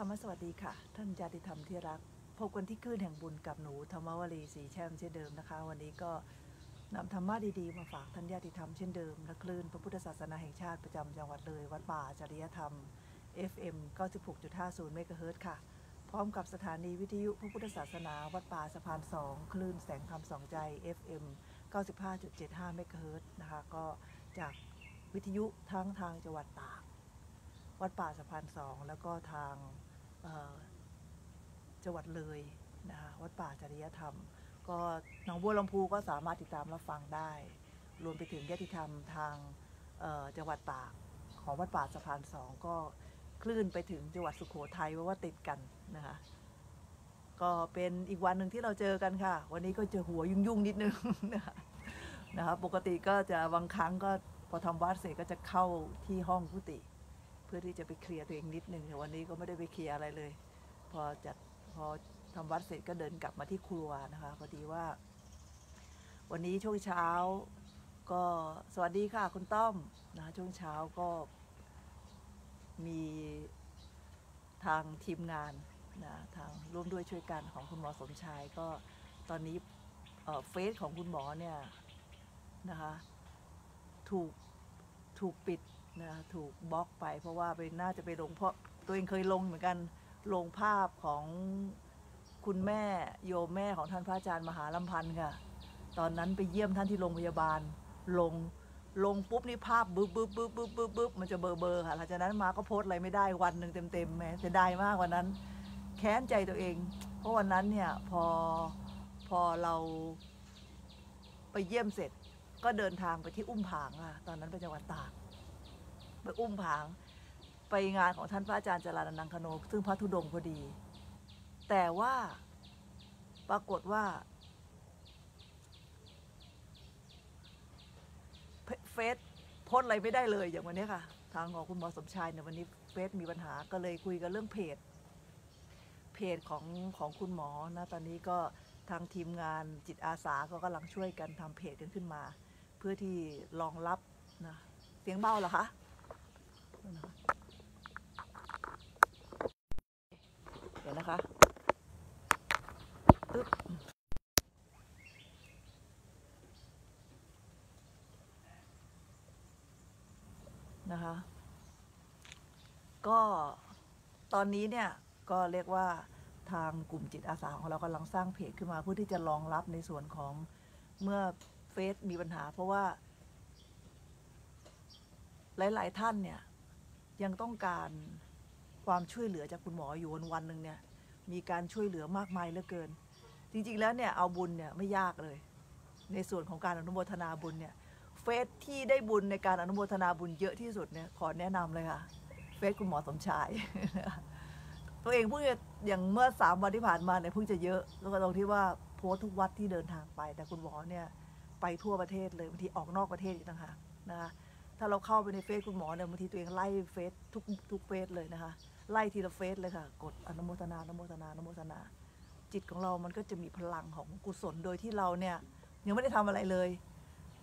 ธรรมสวัสดีค่ะ ท่านญาติธรรมที่รัก พบกันที่คลื่นแห่งบุญกับหนูธรรมวลีสีแช่มเช่นเดิมนะคะ วันนี้ก็นำธรรมะดีๆมาฝากท่านญาติธรรมเช่นเดิมและคลื่นพระพุทธศาสนาแห่งชาติประจำจังหวัดเลย วัดป่าจริยธรรม FM 96.50เมกะเฮิรตซ์ค่ะ พร้อมกับสถานีวิทยุพระพุทธศาสนา วัดป่าสะพานสองคลื่นแสงธรรมสองใจ FM 95.75เมกะเฮิรตซ์นะคะก็จากวิทยุทั้งทางจังหวัดตากวัดป่าสะพานสองแล้วก็ทาง จังหวัดเลยนะคะวัดป่าจริยธรรม ก็หนองบัวลำพูก็สามารถติดตามรับฟังได้ รวมไปถึงญาติธรรมทางจังหวัดตากของวัดป่าสะพานสองก็คลื่นไปถึงจังหวัดสุโขทัยเพราะว่าติดกันนะคะก็เป็นอีกวันหนึ่งที่เราเจอกันค่ะ วันนี้ก็จอหัวยุ่งๆนิดนึงนะคะนะคะปกติก็จะบางครั้งก็พอทำวัดเสร็จก็จะเข้าที่ห้องกุฏิ เพื่อที่จะไปเคลียร์ตัวเองนิดนึงแต่วันนี้ก็ไม่ได้ไปเคลียร์อะไรเลย พอจัดพอทำวัดเสร็จก็เดินกลับมาที่ครัวนะคะพอดีว่า วันนี้ช่วงเช้า ก็สวัสดีค่ะคุณต้อมนะช่วงเช้าก็มีทางทีมงานนะทางร่วมด้วยช่วยกันของคุณหมอสมชายก็ตอนนี้เฟซของคุณหมอเนี่ยนะคะถูกถูกปิด นะถูกบล็อกไป เพราะว่าไปน่าจะไปลงเพราะตัวเองเคยลงเหมือนกันลงภาพของคุณแม่โยมแม่ของท่านพระอาจารย์มหาลำพันธ์ค่ะ ตอนนั้นไปเยี่ยมท่านที่โรงพยาบาล ลงลงปุ๊บนี่ภาพบึ๊บบึ๊บบึ๊บบึ๊บบึ๊บบึ๊บมันจะเบอร์เบอร์ค่ะหลังจากนั้นมาก็โพสอะไรไม่ได้วันหนึ่งเต็มๆแหม้เสียดายมากวันนั้น แค้นใจตัวเอง เพราะวันนั้นเนี่ยพอพอเราไปเยี่ยมเสร็จ ก็เดินทางไปที่อุ้มผางค่ะตอนนั้นไปจังหวัดตาก ไปอุ้มผาง ไปงานของท่านพระอาจารย์จรานังคโน ซึ่งพระธุดงค์พอดี แต่ว่าปรากฏว่าเฟซโพสอะไรไม่ได้เลยอย่างวันนี้ค่ะ ทางของคุณหมอสมชายเนี่ยวันนี้เฟซมีปัญหาก็เลยคุยกันเรื่องเพจ เพจของของคุณหมอนะตอนนี้ก็ทางทีมงานจิตอาสาก็กำลังช่วยกันทำเพจกันขึ้นมา เพื่อที่รองรับนะเสียงเบาเหรอคะ เดี๋ยวนะคะนะคะ ก็ตอนนี้เนี่ยก็เรียกว่าทางกลุ่มจิตอาสาของเรากำลังสร้างเพจขึ้นมาเพื่อที่จะรองรับในส่วนของเมื่อเฟซมีปัญหาเพราะว่า หลาย ๆ ท่านเนี่ย ยังต้องการความช่วยเหลือจากคุณหมออยู่วันวันหนึ่งเนี่ยมีการช่วยเหลือมากมายเหลือเกิน จริงๆแล้วเนี่ยเอาบุญเนี่ยไม่ยากเลย ในส่วนของการอนุโมทนาบุญเนี่ยเฟซที่ได้บุญในการอนุโมทนาบุญเยอะที่สุดเนี่ยขอแนะนำเลยค่ะเฟซคุณหมอสมชาย ตัวเองเพิ่งจะอย่างเมื่อสามวันที่ผ่านมาเนี่ยเพิ่งจะเยอะแล้วก็ตรงที่ว่าโพสทุกวัดที่เดินทางไป แต่คุณหมอเนี่ยไปทั่วประเทศเลยบางทีออกนอกประเทศอีกต่างหากนะคะ ถ้าเราเข้าไปในเฟซคุณหมอเนี่ยบางทีตัวเองไล่เฟซทุกทุกเฟซเลยนะคะ ไล่ทีละเฟซเลยค่ะ กดอนุโมทนาอนุโมทนาอนุโมทนา จิตของเรามันก็จะมีพลังของกุศลโดยที่เราเนี่ยยังไม่ได้ทำอะไรเลย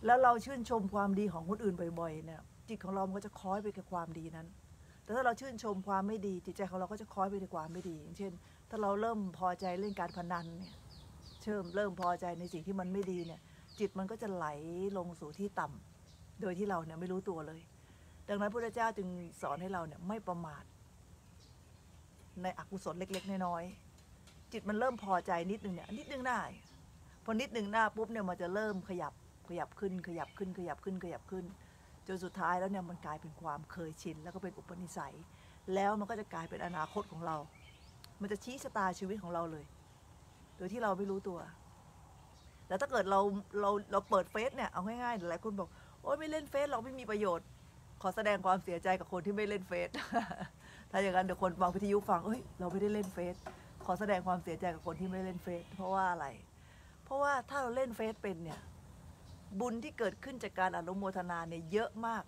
แล้วเราชื่นชมความดีของคนอื่นบ่อยๆเนี่ยจิตของเรา มันก็จะคล้อยไปกับความดีนั้น แต่ถ้าเราชื่นชมความไม่ดี จิตใจของเราก็จะคล้อยไปในความไม่ดีอย่างเช่น ถ้าเราเริ่มพอใจเล่นการพนันเนี่ยเชิมเริ่มพอใจในสิ่งที่มันไม่ดีเนี่ยจิตมันก็จะไหลลงสู่ที่ต่ำ โดยที่เราเนี่ยไม่รู้ตัวเลย ดังนั้นพระเจ้าจึงสอนให้เราเนี่ยไม่ประมาท ในอกุศลเล็ก ๆ น้อยๆจิตมันเริ่มพอใจนิดนึงเนี่ยนิดนึงได้พอนิดนึงหน้าปุ๊บเนี่ยมันจะเริ่มขยับขยับขึ้น ขยับขึ้น ขยับขึ้นขยับขึ้นจนสุดท้ายแล้วเนี่ยมันกลายเป็นความเคยชิน แล้วก็เป็นอุปนิสัย แล้วมันก็จะกลายเป็นอนาคตของเรา มันจะชี้ชะตาชีวิตของเราเลย โดยที่เราไม่รู้ตัว แล้วถ้าเกิดเราเราเราเปิดเฟซเนี่ยเอาง่ายๆหลายคนบอก โอ๊ยไม่เล่นเฟซเราไม่มีประโยชน์ ขอแสดงความเสียใจกับคนที่ไม่เล่นเฟซถ้าอย่างนั้นเดี๋ยวคนฟังวิทยุฟังเอ้ยเราไม่ได้เล่นเฟซขอแสดงความเสียใจกับคนที่ไม่เล่นเฟซเพราะว่าอะไร เพราะว่าถ้าเราเล่นเฟซเป็นเนี่ย บุญที่เกิดขึ้นจากการอนุโมทนาเนี่ยเยอะมาก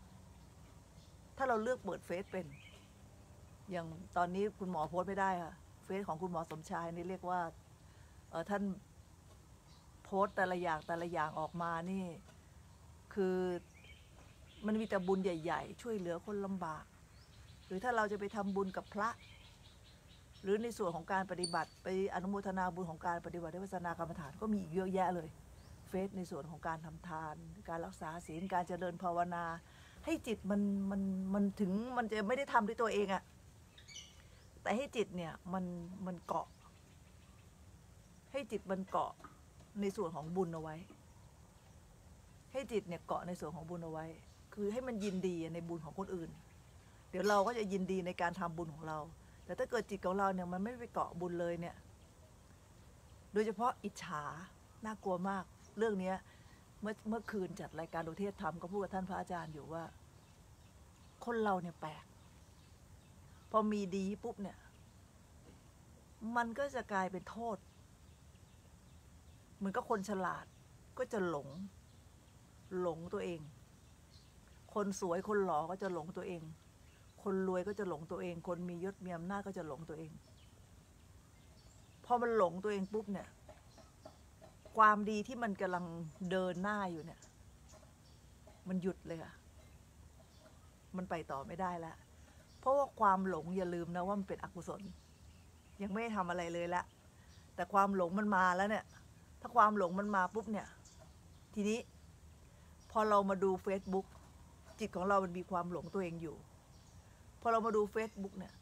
ถ้าเราเลือกเปิดเฟซเป็น อย่างตอนนี้คุณหมอโพสต์ไม่ได้ค่ะเฟซของคุณหมอสมชายนี่เรียกว่าเออท่านโพสต์แต่ละอย่างแต่ละอย่างออกมานี่ คือมันมีแต่บุญใหญ่ ๆ ช่วยเหลือคนลำบาก หรือถ้าเราจะไปทำบุญกับพระ หรือในส่วนของการปฏิบัติ ไปอนุโมทนาบุญของการปฏิบัติวิปัสสนากรรมฐานก็มีอีกเยอะแยะเลย เฟซในส่วนของการทำทาน การรักษาศีลการเจริญภาวนา ให้จิตมันมันมันถึงมันจะไม่ได้ทำด้วยตัวเองอะแต่ให้จิตเนี่ยมันมันเกาะ ให้จิตมันเกาะในส่วนของบุญเอาไว้ ให้จิตเนี่ยเกาะในส่วนของบุญเอาไว้ คือให้มันยินดีในบุญของคนอื่น เดี๋ยวเราก็จะยินดีในการทำบุญของเรา แต่ถ้าเกิดจิตของเราเนี่ยมันไม่ไปเกาะบุญเลยเนี่ย โดยเฉพาะอิจฉา น่ากลัวมาก เรื่องเนี้ยเมื่อเมื่อคืนจัดรายการดูเทศธรรมก็พูดกับท่านพระอาจารย์อยู่ว่า คนเราเนี่ยแปลก พอมีดีปุ๊บเนี่ย มันก็จะกลายเป็นโทษ เหมือนกับคนฉลาดก็จะหลง หลงตัวเอง คนสวยคนหล่อก็จะหลงตัวเอง คนรวยก็จะหลงตัวเอง คนมียศมีอำนาจก็จะหลงตัวเอง พอมันหลงตัวเองปุ๊บเนี่ย ความดีที่มันกำลังเดินหน้าอยู่เนี่ย มันหยุดเลยค่ะ มันไปต่อไม่ได้แล้ว เพราะว่าความหลงอย่าลืมนะว่ามันเป็นอกุศล ยังไม่ได้ทำอะไรเลยละ แต่ความหลงมันมาแล้วเนี่ย ถ้าความหลงมันมาปุ๊บเนี่ย ทีนี้ อเรามาดู Facebook จิตของเรามันมีความหลงตัวเองอยู่ พอเรามาดู Facebook เนี่ย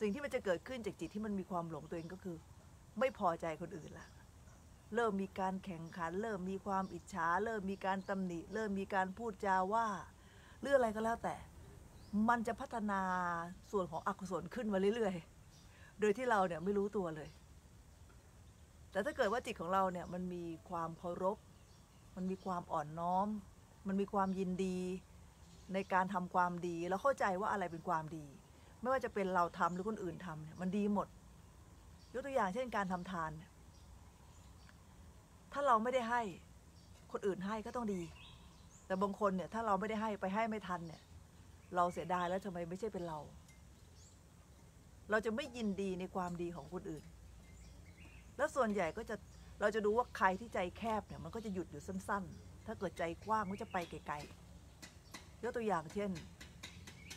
สิ่งที่มันจะเกิดขึ้นจากจิตที่มันมีความหลงตัวเองก็คือ ไม่พอใจคนอื่นละเริ่มมีการแข่งขัน เริ่มมีความอิจฉา เริ่มมีการตำหนิ เริ่มมีการพูดจาว่าเรื่องอะไรก็แล้วแต่ มันจะพัฒนาส่วนของอกุศลขึ้นมาเรื่อยๆ โดยที่เราเนี่ยไม่รู้ตัวเลย แต่ถ้าเกิดว่าจิตของเราเนี่ยมันมีความเคารพ มันมีความอ่อนน้อม มันมีความยินดีในการทำความดี แล้วเข้าใจว่าอะไรเป็นความดี ไม่ว่าจะเป็นเราทำหรือคนอื่นทำเนี่ยมันดีหมด ยกตัวอย่างเช่นการทำทาน ถ้าเราไม่ได้ให้คนอื่นให้ก็ต้องดี แต่บางคนเนี่ยถ้าเราไม่ได้ให้ไปให้ไม่ทันเนี่ย เราเสียดายแล้วทำไมไม่ใช่เป็นเรา เราจะไม่ยินดีในความดีของคนอื่น แล้วส่วนใหญ่ก็จะเราจะดูว่าใครที่ใจแคบเนี่ยมันก็จะหยุดอยู่สั้นๆ ถ้าเกิดใจกว้างก็จะไปไกลๆยกตัวอย่างเช่น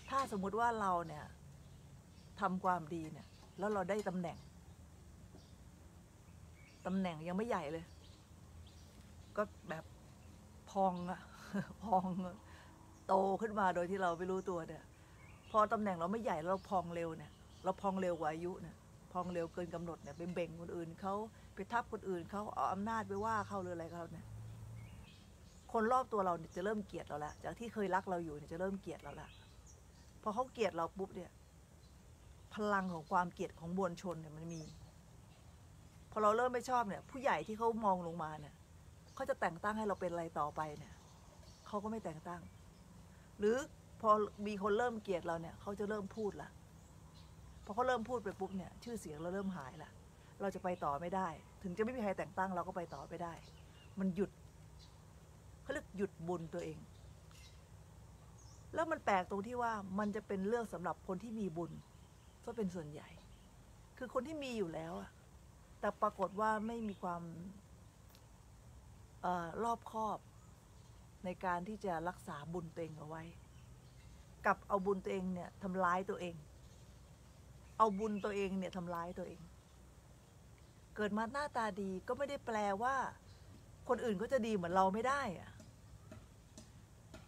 ถ้าสมมุติว่าเราเนี่ยทำความดีเนี่ย แล้วเราได้ตำแหน่งตำแหน่งยังไม่ใหญ่เลย ก็แบบพองอะพองโตขึ้นมาโดยที่เราไม่รู้ตัวเนี่ย พอตำแหน่งเราไม่ใหญ่เราพองเร็วเนี่ย เราพองเร็วกว่าอายุเนี่ยพองเร็วเกินกำหนดเนี่ยไปเบ่งคนอื่นเขาไปทับคนอื่นเขาเอาอำนาจไปว่าเขาหรืออะไรเขาเนี่ย คนรอบตัวเราจะเริ่มเกลียดเราแล้วจากที่เคยรักเราอยู่เนี่ยจะเริ่มเกลียดเราละพอเขาเกลียดเราปุ๊บเนี่ยพลังของความเกลียดของมวลชนเนี่ยมันมีพอเราเริ่มไม่ชอบเนี่ย ผู้ใหญ่ที่เขามองลงมาเนี่ยเขาจะแต่งตั้งให้เราเป็นอะไรต่อไปเนี่ยเขาก็ไม่แต่งตั้ง หรือพอมีคนเริ่มเกลียดเราเนี่ยเขาจะเริ่มพูดละพอเขาเริ่มพูดไปปุ๊บเนี่ยชื่อเสียงเราเริ่มหายละเราจะไปต่อไม่ได้ ถึงจะไม่มีใครแต่งตั้งเราก็ไปต่อไม่ได้ มันหยุด เขาเรียกหยุดบุญตัวเอง แล้วมันแปลกตรงที่ว่ามันจะเป็นเรื่องสำหรับคนที่มีบุญก็เป็นส่วนใหญ่ คือคนที่มีอยู่แล้วอะแต่ปรากฏว่าไม่มีความออรอบคอบในการที่จะรักษาบุญตัวเองเอาไว้ กับเอาบุญตัวเองเนี่ยทำร้ายตัวเอง เอาบุญตัวเองเนี่ยทำร้ายตัวเอง เกิดมาหน้าตาดีก็ไม่ได้แปลว่า คนอื่นก็จะดีเหมือนเราไม่ได้อะ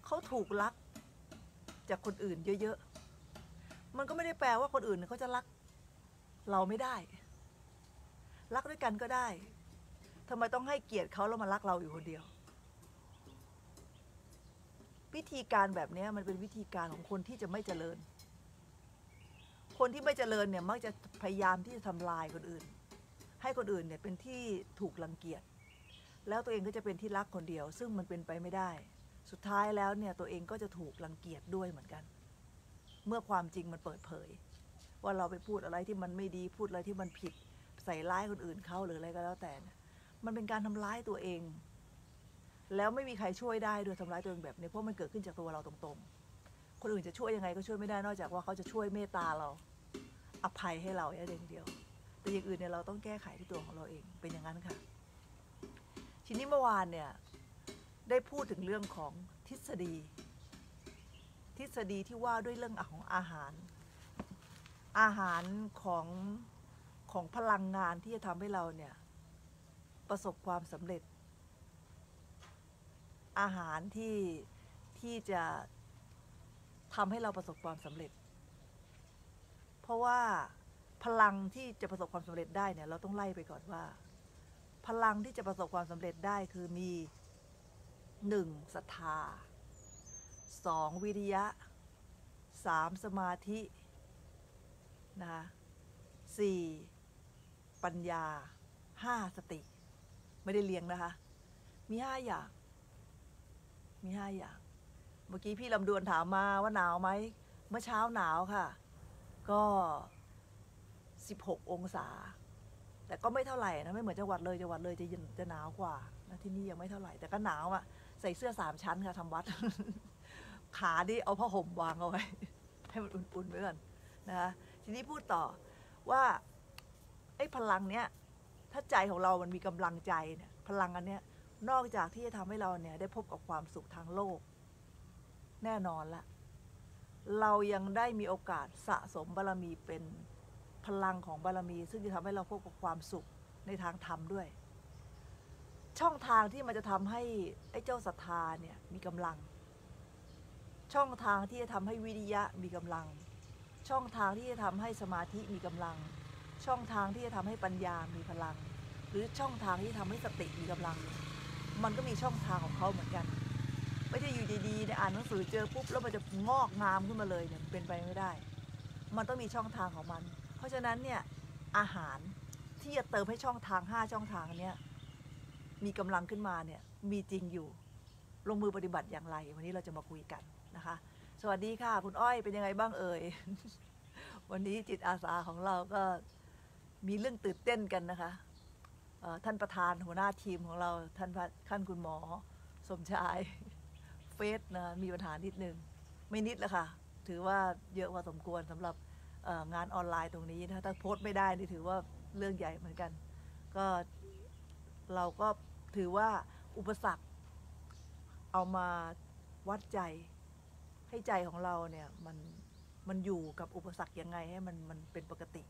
เขาถูกรักจากคนอื่นเยอะๆ มันก็ไม่ได้แปลว่าคนอื่นเขาจะรัก เราไม่ได้ รักด้วยกันก็ได้ทำไมต้องให้เกียรติเขาแล้วมารักเราอยู่คนเดียว วิธีการแบบนี้มันเป็นวิธีการของคนที่จะไม่เจริญ คนที่ไม่เจริญเนี่ยมักจะพยายามที่จะทำลายคนอื่น ให้คนอื่นเนี่ยเป็นที่ถูกรังเกียจ แล้วตัวเองก็จะเป็นที่รักคนเดียว ซึ่งมันเป็นไปไม่ได้ สุดท้ายแล้วเนี่ยตัวเองก็จะถูกรังเกียจด้วยเหมือนกัน เมื่อความจริงมันเปิดเผย ว่าเราไปพูดอะไรที่มันไม่ดีพูดอะไรที่มันผิด ใส่ร้ายคนอื่นเขาหรืออะไรก็แล้วแต่นี่มันเป็นการทำร้ายตัวเอง แล้วไม่มีใครช่วยได้ด้วยทำร้ายตัวเองแบบนี้เพราะมันเกิดขึ้นจากตัวเราตรงๆ คนอื่นจะช่วยยังไงก็ช่วยไม่ได้นอกจากว่าเขาจะช่วยเมตตาเรา อภัยให้เราแค่เดียว แต่อย่างอื่นเนี่ยเราต้องแก้ไขที่ตัวของเราเองเป็นอย่างนั้นค่ะทีนี้เมื่อวานเนี่ย ได้พูดถึงเรื่องของทฤษฎี ทฤษฎีที่ว่าด้วยเรื่องของอาหาร อาหารของของพลังงานที่จะทำให้เราเนี่ยประสบความสำเร็จ อาหารที่ที่จะทำให้เราประสบความสำเร็จ เพราะว่าพลังที่จะประสบความสำเร็จได้เนี่ยเราต้องไล่ไปก่อนว่า พลังที่จะประสบความสำเร็จได้คือมี หนึ่งศรัทธาสองวิริยะสามสมาธินะคะสี่ปัญญาห้าสติ ไม่ได้เรียงนะคะ มีห้าอย่าง มีห้าอย่าง เมื่อกี้พี่ลำดวนถามมาว่าหนาวไหม เมื่อเช้าหนาวค่ะ ก็สิบหกองศา แต่ก็ไม่เท่าไหร่นะ ไม่เหมือนจังหวัดเลยจังหวัดเลยจะเย็นจะหนาวกว่านะที่นี่ยังไม่เท่าไหร่แต่ก็หนาวอะ่ะ ใส่เสื้อสามชั้นค่ะทำวัด ขาดิเอาผ้าห่มวางเอาไว้ ให้มันอุ่นๆไว้ก่อนนะคะทีนี้พูดต่อว่าไอ้พลังเนี้ยถ้าใจของเรามันมีกำลังใจเนี่ยพลังอันเนี้ยนอกจากที่จะทำให้เราเนี่ยได้พบกับความสุขทางโลก แน่นอนละเรายังได้มีโอกาสสะสมบารมีเป็นพลังของบารมี ซึ่งจะทำให้เราพบกับความสุขในทางธรรมด้วย ช่องทางที่มันจะทำให้ไอ้เจ้าศรัทธาเนี่ยมีกำลัง ช่องทางที่จะทำให้วิริยะมีกำลัง ช่องทางที่จะทำให้สมาธิมีกำลัง ช่องทางที่จะทำให้ปัญญามีพลัง หรือช่องทางที่ทำให้สติมีกำลัง มันก็มีช่องทางของเขาเหมือนกัน ไม่ใช่อยู่ดีๆเนี่ยอ่านหนังสือเจอปุ๊บแล้วมันจะงอกงามขึ้นมาเลยเนี่ยเป็นไปไม่ได้ มันต้องมีช่องทางของมัน เพราะฉะนั้นเนี่ยอาหารที่จะเติมให้ช่องทางห้าช่องทางเนี้ย มีกำลังขึ้นมาเนี่ยมีจริงอยู่ ลงมือปฏิบัติอย่างไร วันนี้เราจะมาคุยกันนะคะ สวัสดีค่ะ คุณอ้อยเป็นยังไงบ้างเอ่ย วันนี้จิตอาสาของเราก็มีเรื่องตื่นเต้นกันนะคะท่านประธานหัวหน้าทีมของเราท่านท่านคุณหมอ สมชายเฟสนะมีปัญหานิดนึง ไม่นิดล้วค่ะ ถือว่าเยอะพอสมควรสำหรับงานออนไลน์ตรงนี้นะถ้าโพสต์ไม่ได้นี่ถือว่าเรื่องใหญ่เหมือนกัน ก็เราก็ ถือว่าอุปสรรค เอามาวัดใจ ให้ใจของเราเนี่ยมันมันอยู่กับอุปสรรคยังไงให้มันมันเป็นปกติ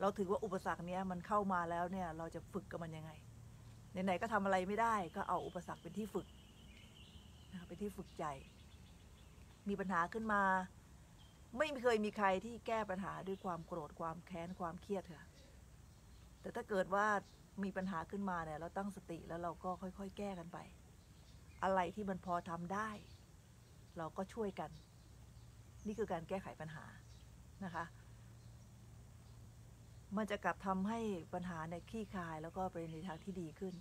เราถือว่าอุปสรรคเนี้ยมันเข้ามาแล้วเนี่ยเราจะฝึกกับมันยังไงไหนๆก็ทำอะไรไม่ได้ก็เอาอุปสรรคเป็นที่ฝึกนะคะเป็นที่ฝึกใจ มีปัญหาขึ้นมา ไม่เคยมีใครที่แก้ปัญหาด้วยความโกรธความแค้นความเครียดค่ะ แต่ถ้าเกิดว่ามีปัญหาขึ้นมาเนี่ยเราตั้งสติแล้วเราก็ค่อยๆ แก้กันไป อะไรที่มันพอทำได้ เราก็ช่วยกัน นี่คือการแก้ไขปัญหานะคะ มันจะกลับทำให้ปัญหาในยคลี่คลายแล้วก็ไปในทางที่ดีขึ้น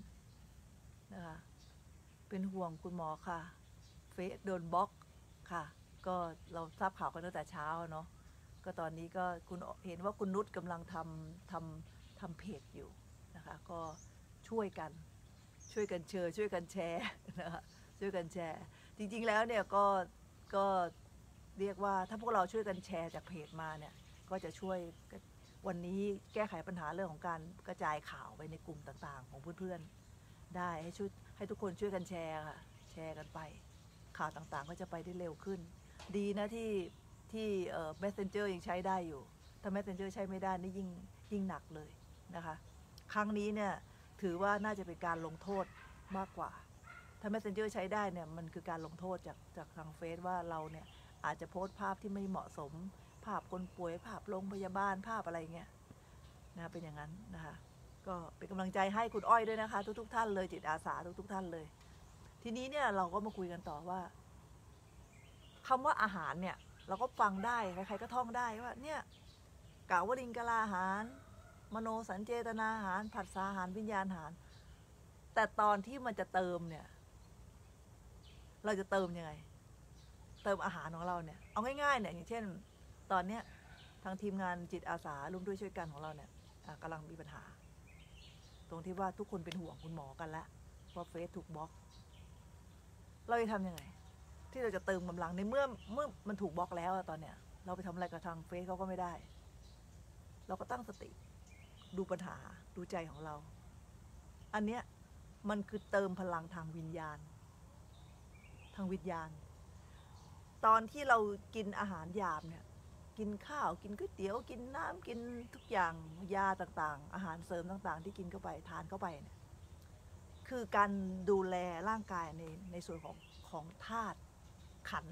นะคะ เป็นห่วงคุณหมอค่ะ เฟซโดนบล็อกค่ะ ก็เราทราบข่าวกันตั้งแต่เช้าเนาะ ก็ตอนนี้ก็คุณเห็นว่าคุณนุชกำลังทำทำ ทำเพจอยู่นะคะก็ช่วยกันช่วยกันเชิญช่วยกันแชร์นะคะช่วยกันแชร์ จริงๆแล้วเนี่ยก็ก็เรียกว่าถ้าพวกเราช่วยกันแชร์จากเพจมาเนี่ยก็จะช่วยวันนี้แก้ไขปัญหาเรื่องของการกระจายข่าวไปในกลุ่มต่างๆ ของเพื่อนๆ ได้ให้ช่วยให้ทุกคนช่วยกันแชร์ค่ะแชร์กันไป ข่าวต่างๆ ก็จะไปได้เร็วขึ้น ดีนะที่ที่เอ่อ messenger ยังใช้ได้อยู่ ถ้า messenger ใช้ไม่ได้นี่ยิ่งยิ่งหนักเลย นะคะ ครั้งนี้เนี่ยถือว่าน่าจะเป็นการลงโทษมากกว่า ถ้า messenger ใช้ได้เนี่ยมันคือการลงโทษจากจากทางเฟซว่าเราเนี่ยอาจจะโพสต์ภาพที่ไม่เหมาะสม ภาพคนป่วยภาพโรงพยาบาลภาพอะไรเงี้ยนะเป็นอย่างนั้นนะคะ ก็เป็นกำลังใจให้คุณอ้อยด้วยนะคะ ทุกๆทท่านเลยจิตอาสาทุกๆทท่านเลย ทีนี้เนี่ยเราก็มาคุยกันต่อว่าคำว่าอาหารเนี่ยเราก็ฟังได้ใครๆก็ท่องได้ว่าเนี่ยกาววลิงกลาอาหาร มโนสัญเจตนาหารผัสสาหารวิญญาณหาร แต่ตอนที่มันจะเติมเนี่ย เราจะเติมยังไง เติมอาหารของเราเนี่ย เอาง่ายๆเนี่ยอย่างเช่น ตอนเนี้ยทางทีมงานจิตอาสาร่วมด้วยช่วยกันของเราเนี่ยกำลังมีปัญหา ตรงที่ว่าทุกคนเป็นห่วงคุณหมอกันล้วว่าเฟซถูกบล็อก เราจะทำยังไง ที่เราจะเติมกำลังในเมื่อเมื่อมันถูกบล็อกแล้วตอนเนี้ย เราไปทำอะไรกับทางเฟซเขาก็ไม่ได้ เราก็ตั้งสติ ดูปัญหาดูใจของเรา อันเนี้ยมันคือเติมพลังทางวิญญาณ ทางวิญญาณ ตอนที่เรากินอาหารหยาบเนี่ยกินข้าวกินก๋วยเตี๋ยวกินน้ำกินทุกอย่างยาต่างๆ อาหารเสริมต่างๆ ที่กินเข้าไปทานเข้าไปเนี่ยคือการดูแลร่างกายในในส่วนของของธาตุขัน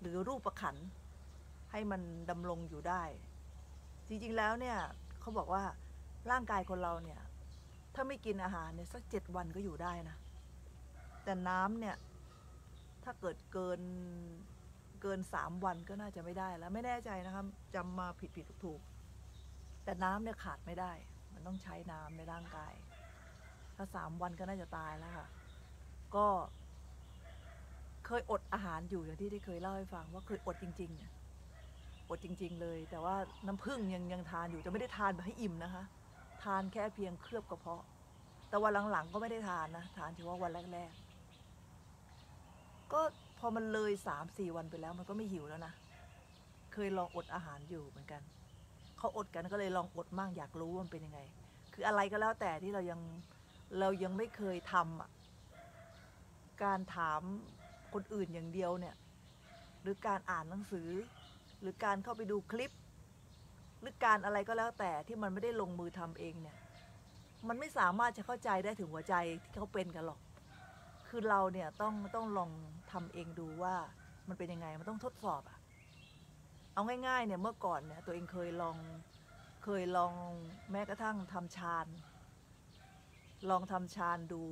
หรือรูปขันให้มันดำรงอยู่ได้ จริงๆแล้วเนี่ย เขาบอกว่าร่างกายคนเราเนี่ย ถ้าไม่กินอาหารเนี่ยสักเจ็ดวันก็อยู่ได้นะ แต่น้ำเนี่ย ถ้าเกิดเกินเกินสามวันก็น่าจะไม่ได้แล้วไม่แน่ใจนะครับจำมาผิดผิดถูกๆแต่น้ำเนี่ยขาดไม่ได้ มันต้องใช้น้ำในร่างกาย ถ้าสามวันก็น่าจะตายแล้วค่ะ ก็เคยอดอาหารอยู่อย่างที่ได้เคยเล่าให้ฟังว่าเคยอดจริงๆอะ อดจริง ๆ เลย แต่ว่าน้ำผึ้งยังยังทานอยู่จะไม่ได้ทานให้อิ่มนะคะ ทานแค่เพียงเคลือบกระเพาะ แต่วันหลังๆก็ไม่ได้ทานนะ ทานเฉพาะวันแรก ๆ ก็พอมันเลยสามสี่วันไปแล้วมันก็ไม่หิวแล้วนะ เคยลองอดอาหารอยู่เหมือนกันเขาอดกันก็เลยลองอดมั่งอยากรู้ว่ามันเป็นยังไง คืออะไรก็แล้วแต่ที่เรายังเรายังไม่เคยทำอะการถามคนอื่นอย่างเดียวเนี่ย หรือการอ่านหนังสือ หรือการเข้าไปดูคลิป หรือการอะไรก็แล้วแต่ที่มันไม่ได้ลงมือทำเองเนี่ย มันไม่สามารถจะเข้าใจได้ถึงหัวใจที่เขาเป็นกันหรอก คือเราเนี่ยต้องต้องลองทำเองดูว่ามันเป็นยังไง มันต้องทดสอบอะเอาง่ายๆเนี่ยเมื่อก่อนเนี่ยตัวเองเคยลองเคยลองแม้กระทั่งทำฌาน ลองทำฌานดู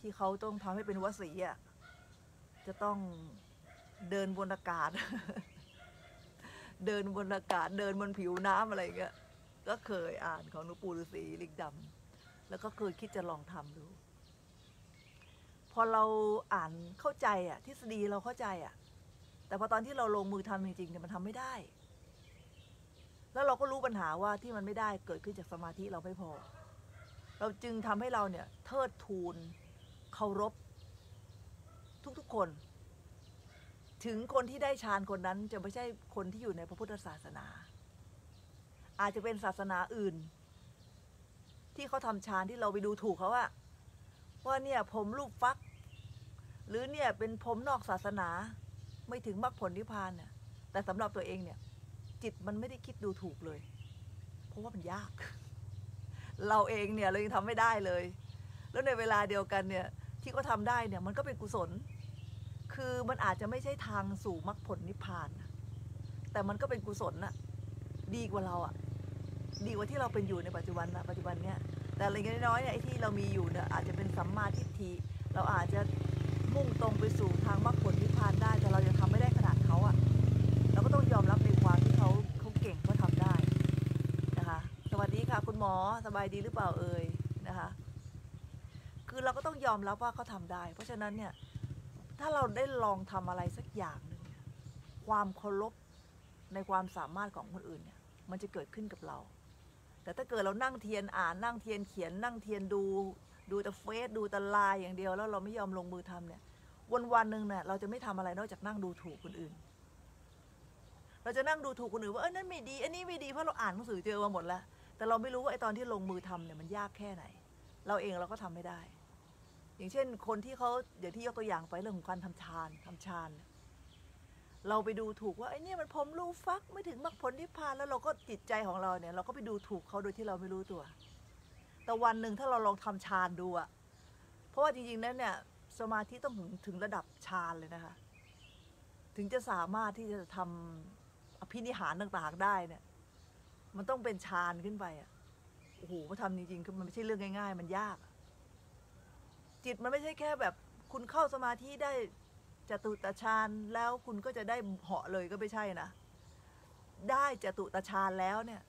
ที่เขาต้องทำให้เป็นวสีอะจะต้องเดินบนอากาศ เดินบนอากาศเดินบนผิวน้ำอะไรเงี้ยก็เคยอ่านของหลวงปู่ฤาษีลิงดำแล้วก็เคยคิดจะลองทำดู พอเราอ่านเข้าใจอะทฤษฎีเราเข้าใจอะ แต่พอตอนที่เราลงมือทำจริงๆเนี่ยมันทำไม่ได้ แล้วเราก็รู้ปัญหาว่าที่มันไม่ได้เกิดขึ้นจากสมาธิเราไม่พอ เราจึงทำให้เราเนี่ยเทิดทูนเคารพทุกๆคน ถึงคนที่ได้ฌานคนนั้นจะไม่ใช่คนที่อยู่ในพระพุทธศาสนา อาจจะเป็นศาสนาอื่น ที่เขาทำฌานที่เราไปดูถูกเขาอะว่าเนี่ยผมรูปฟัก หรือเนี่ยเป็นผมนอกศาสนาไม่ถึงมรรคผลนิพพานเนี่ยแต่สำหรับตัวเองเนี่ย จิตมันไม่ได้คิดดูถูกเลย เพราะว่ามันยาก เราเองเนี่ยเรายังทำไม่ได้เลย แล้วในเวลาเดียวกันเนี่ยที่เขาทำได้เนี่ยมันก็เป็นกุศล คือมันอาจจะไม่ใช่ทางสู่มรรคผลนิพพานนะแต่มันก็เป็นกุศลน่ะ ดีกว่าเราอะดีกว่าที่เราเป็นอยู่ในปัจจุบันนะปัจจุบันเนี่ยแต่อะไรเงี้ยน้อยเนี่ยไอ้ที่เรามีอยู่เนี่ยอาจจะเป็นสัมมาทิฏฐิเราอาจจะมุ่งตรงไปสู่ทางมรรคผลนิพพานได้ แต่เรายังทำไม่ได้ขนาดเขาอะเราก็ต้องยอมรับในความที่เขาเขาเก่งเขาทำได้นะคะ สวัสดีค่ะคุณหมอสบายดีหรือเปล่าเอ่ยนะคะ คือเราก็ต้องยอมรับว่าเขาทำได้ เพราะฉะนั้นเนี่ย ถ้าเราได้ลองทำอะไรสักอย่างหนึ่งความเคารพในความสามารถของคนอื่นเนี่ยมันจะเกิดขึ้นกับเรา แต่ถ้าเกิดเรานั่งเทียนอ่านนั่งเทียนเขียนนั่งเทียนดูดูแต่เฟซดูแต่ไลน์อย่างเดียว แล้วเราไม่ยอมลงมือทำเนี่ย วันวันๆหนึ่งเนี่ยเราจะไม่ทำอะไรนอกจากนั่งดูถูกคนอื่น เราจะนั่งดูถูกคนอื่นว่าเออนั่นไม่ดี อันนี้ไม่ดีเพราะเราอ่านหนังสือเจอมาหมดแล้ว แต่เราไม่รู้ว่าไอ้ตอนที่ลงมือทำเนี่ยมันยากแค่ไหน เราเองเราก็ทำไม่ได้ อย่างเช่น คนที่เขาอย่างที่ยกตัวอย่างไปเรื่องของการทำฌานทำฌานเราไปดูถูกว่าไอ้นี่มันผมรูฟักไม่ถึงมรรคผลนิพพานแล้วเราก็จิตใจของเราเนี่ย เราก็ไปดูถูกเขาโดยที่เราไม่รู้ตัว แต่วันหนึ่งถ้าเราลองทำฌานดูอะเพราะว่าจริงๆนั้นเนี่ยสมาธิต้องถึงถึงระดับฌานเลยนะคะ ถึงจะสามารถที่จะทำอภินิหารต่างๆได้เนี่ย มันต้องเป็นฌานขึ้นไปอะโอ้โหมาทำจริงๆคือมันไม่ใช่เรื่องง่าย ๆ มันยาก จิตมันไม่ใช่แค่แบบคุณเข้าสมาธิได้จตุตฌานแล้วคุณก็จะได้เหาะเลยก็ไม่ใช่นะ ได้จตุตฌานแล้วเนี่ย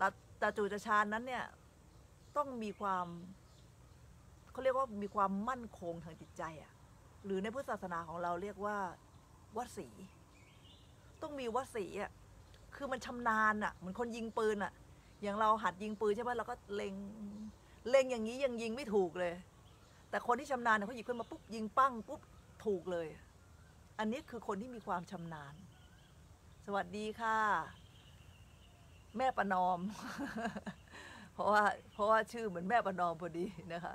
ตตจตุตฌานนั้นเนี่ยต้องมีความเขาเรียกว่ามีความมั่นคงทางจิตใจอะ่ะ หรือในพุทธศาสนาของเราเรียกว่าวสีต้องมีวสีอะคือมันชำนาญอะเหมือนคนยิงปืนอะ อย่างเราหัดยิงปืนใช่ไหมเราก็เล็ง เล็งอย่างนี้ยังยิงไม่ถูกเลย แต่คนที่ชำนาญเขาหยิบขึ้นมาปุ๊บยิงปั้งปุ๊บถูกเลย อันนี้คือคนที่มีความชำนาญ สวัสดีค่ะ แม่ประนอม เพราะว่าเพราะว่าชื่อเหมือนแม่ประนอมพอดีนะคะ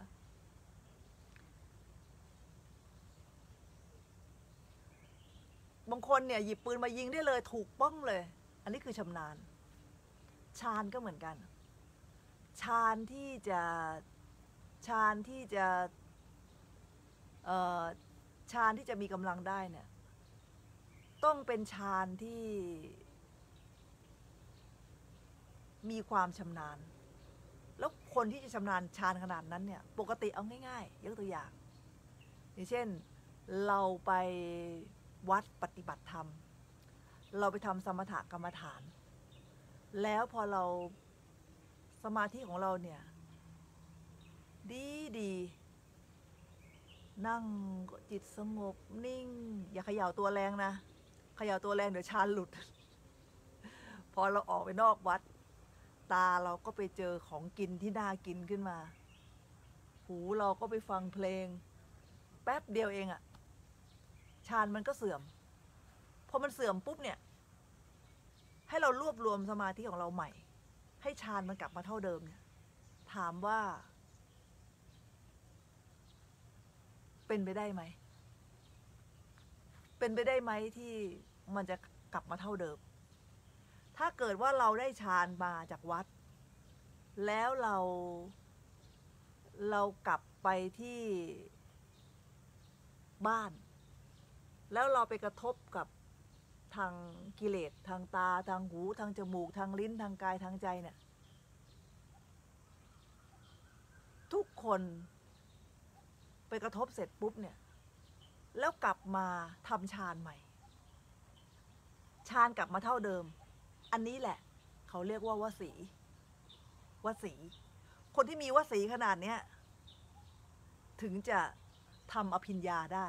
บางคนเนี่ยหยิบปืนมายิงได้เลยถูกป้องเลย อันนี้คือชำนาญ ชาญก็เหมือนกัน ชาญที่จะชาญที่จะเอ่อชาญที่จะมีกำลังได้เนี่ยต้องเป็นชาญที่มีความชำนาญ แล้วคนที่จะชำนาญชาญขนาดนั้นเนี่ย ปกติเอาง่ายๆ ยกตัวอย่าง อย่างเช่น เราไปวัดปฏิบัติธรรม เราไปทำสมถกรรมฐาน แล้วพอเรา สมาธิของเราเนี่ย ดีดี นั่งจิตสงบนิ่ง อย่าเขย่าตัวแรงนะเขย่าตัวแรงเดี๋ยวชานหลุด พอเราออกไปนอกวัด ตาเราก็ไปเจอของกินที่น่ากินขึ้นมา หูเราก็ไปฟังเพลง แป๊บเดียวเองอะชานมันก็เสื่อมพอมันเสื่อมปุ๊บเนี่ย ให้เรารวบรวมสมาธิของเราใหม่ ให้ฌานมันกลับมาเท่าเดิมเนี่ย ถามว่า เป็นไปได้ไหม เป็นไปได้ไหมที่มันจะกลับมาเท่าเดิม ถ้าเกิดว่าเราได้ฌานมาจากวัด แล้วเราเรากลับไปที่บ้าน แล้วเราไปกระทบกับ ทางกิเลสทางตาทางหูทางจมูก ทางลิ้นทางกายทางใจเนี่ยทุกคนไปกระทบเสร็จปุ๊บเนี่ย แล้วกลับมาทำฌานใหม่ฌานกลับมาเท่าเดิม อันนี้แหละ เขาเรียกว่าวสีวสี คนที่มีวสีขนาดเนี้ยถึงจะทำอภิญญาได้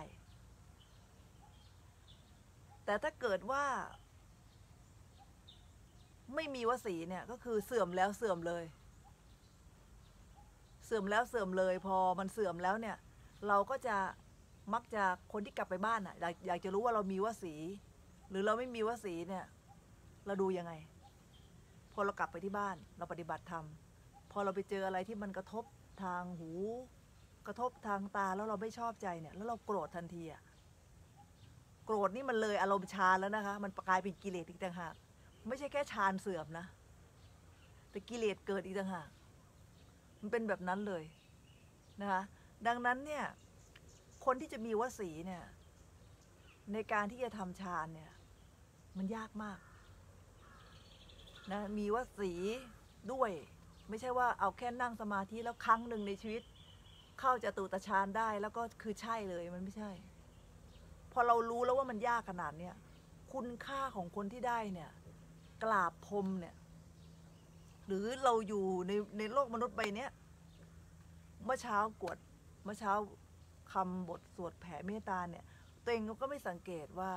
แต่ถ้าเกิดว่า ไม่มีวสีเนี่ยก็คือเสื่อมแล้วเสื่อมเลย เสื่อมแล้วเสื่อมเลย พอมันเสื่อมแล้วเนี่ย เราก็จะมักจะคนที่กลับไปบ้านอะอยากอยากจะรู้ว่าเรามีวสี หรือเราไม่มีวสีเนี่ย เราดูยังไง พอเรากลับไปที่บ้าน เราปฏิบัติธรรมพอเราไปเจออะไรที่มันกระทบทางหู กระทบทางตาแล้วเราไม่ชอบใจเนี่ย แล้วเราโกรธทันทีอะ โกรธนี่มันเลยอารมณ์ฌาแล้วนะคะ มันกลายเป็นกิเลสอีกต่างหาก ไม่ใช่แค่ฌาเสื่อมนะ แต่กิเลสเกิดอีกต่างหาก มันเป็นแบบนั้นเลยนะคะ ดังนั้นเนี่ย คนที่จะมีวสีเนี่ย ในการที่จะทำฌานเนี่ย มันยากมากนะ มีวสีด้วย ไม่ใช่ว่าเอาแค่นั่งสมาธิแล้วครั้งหนึ่งในชีวิต เข้าจะตุตฌานได้แล้วก็คือใช่เลยมันไม่ใช่ พอเรารู้แล้วว่ามันยากขนาดเนี้ยคุณค่าของคนที่ได้เนี่ย กราบพรมเนี่ย หรือเราอยู่ในในโลกมนุษย์ใบเนี้ยเมื่อเช้ากวดเมื่อเช้าคำบทสวดแผ่เมตตาเนี่ย ตัวเองก็ไม่สังเกตว่า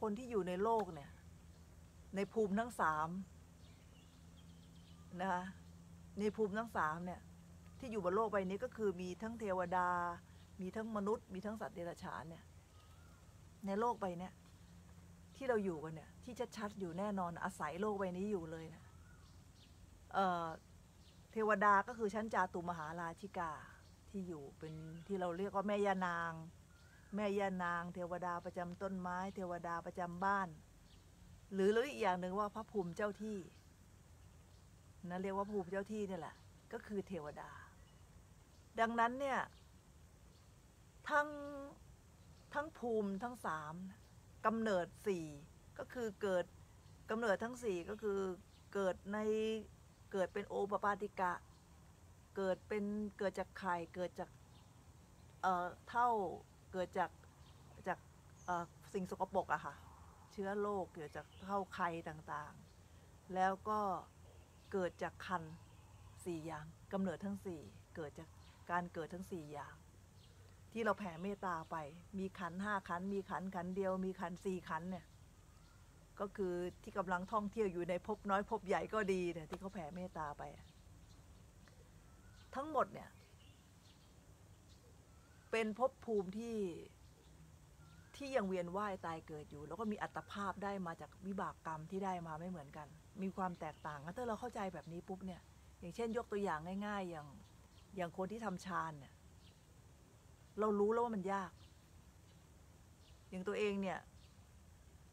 คนที่อยู่ในโลกเนี่ย ในภูมิทั้งสามนะคะในภูมิทั้งสามเนี่ย ที่อยู่บนโลกใบนี้ก็คือมีทั้งเทวดา มีทั้งมนุษย์ มีทั้งสัตว์เดรัจฉานเนี่ย ในโลกใบเนี้ยที่เราอยู่กันเนี่ย ที่ชัดๆอยู่แน่นอนอาศัยโลกใบนี้อยู่เลยนะเอ่อเทวดาก็คือชั้นจาตุมหาราชิกาที่อยู่เป็นที่เราเรียกว่าแม่ย่านาง แม่ย่านาง เทวดาประจำต้นไม้ เทวดาประจำบ้าน หรือแล้วอีกอย่างหนึ่งว่าพระภูมิเจ้าที่นะเรียกว่าภูมิเจ้าที่นี่แหละ ก็คือเทวดา ดังนั้นเนี่ยทั้ง ทั้งภูมิทั้งสามกำเนิดสี่ก็คือเกิดกำเนิดทั้งสี่ก็คือเกิดในเกิดเป็นโอปปาติกะ เกิดเป็นเกิดจากไข่เกิดจากเอ่อเท่าเกิดจากจากเอ่อสิ่งสกปรกอะค่ะ เชื้อโรคเกิดจากเท่าไข่ต่างๆ แล้วก็เกิดจากคันสี่อย่างกำเนิดทั้งสี่เกิดจากการเกิดทั้งสี่อย่าง ที่เราแผ่เมตตาไป มีขันห้าขัน มีขันขันเดียว มีขันสี่ขันเนี่ย ก็คือที่กำลังท่องเที่ยวอยู่ในภพน้อยภพใหญ่ก็ดีเนี่ยที่เขาแผ่เมตตาไป ทั้งหมดเนี่ย เป็นภพภูมิที่ที่ยังเวียนว่ายตายเกิดอยู่ แล้วก็มีอัตภาพได้มาจากวิบากกรรมที่ได้มาไม่เหมือนกัน มีความแตกต่างถ้าเราเข้าใจแบบนี้ปุ๊บเนี่ย อย่างเช่น ยกตัวอย่างง่าย ๆ อย่างอย่างคนที่ทำฌานเนี่ย เรารู้แล้วว่ามันยาก อย่างตัวเองเนี่ย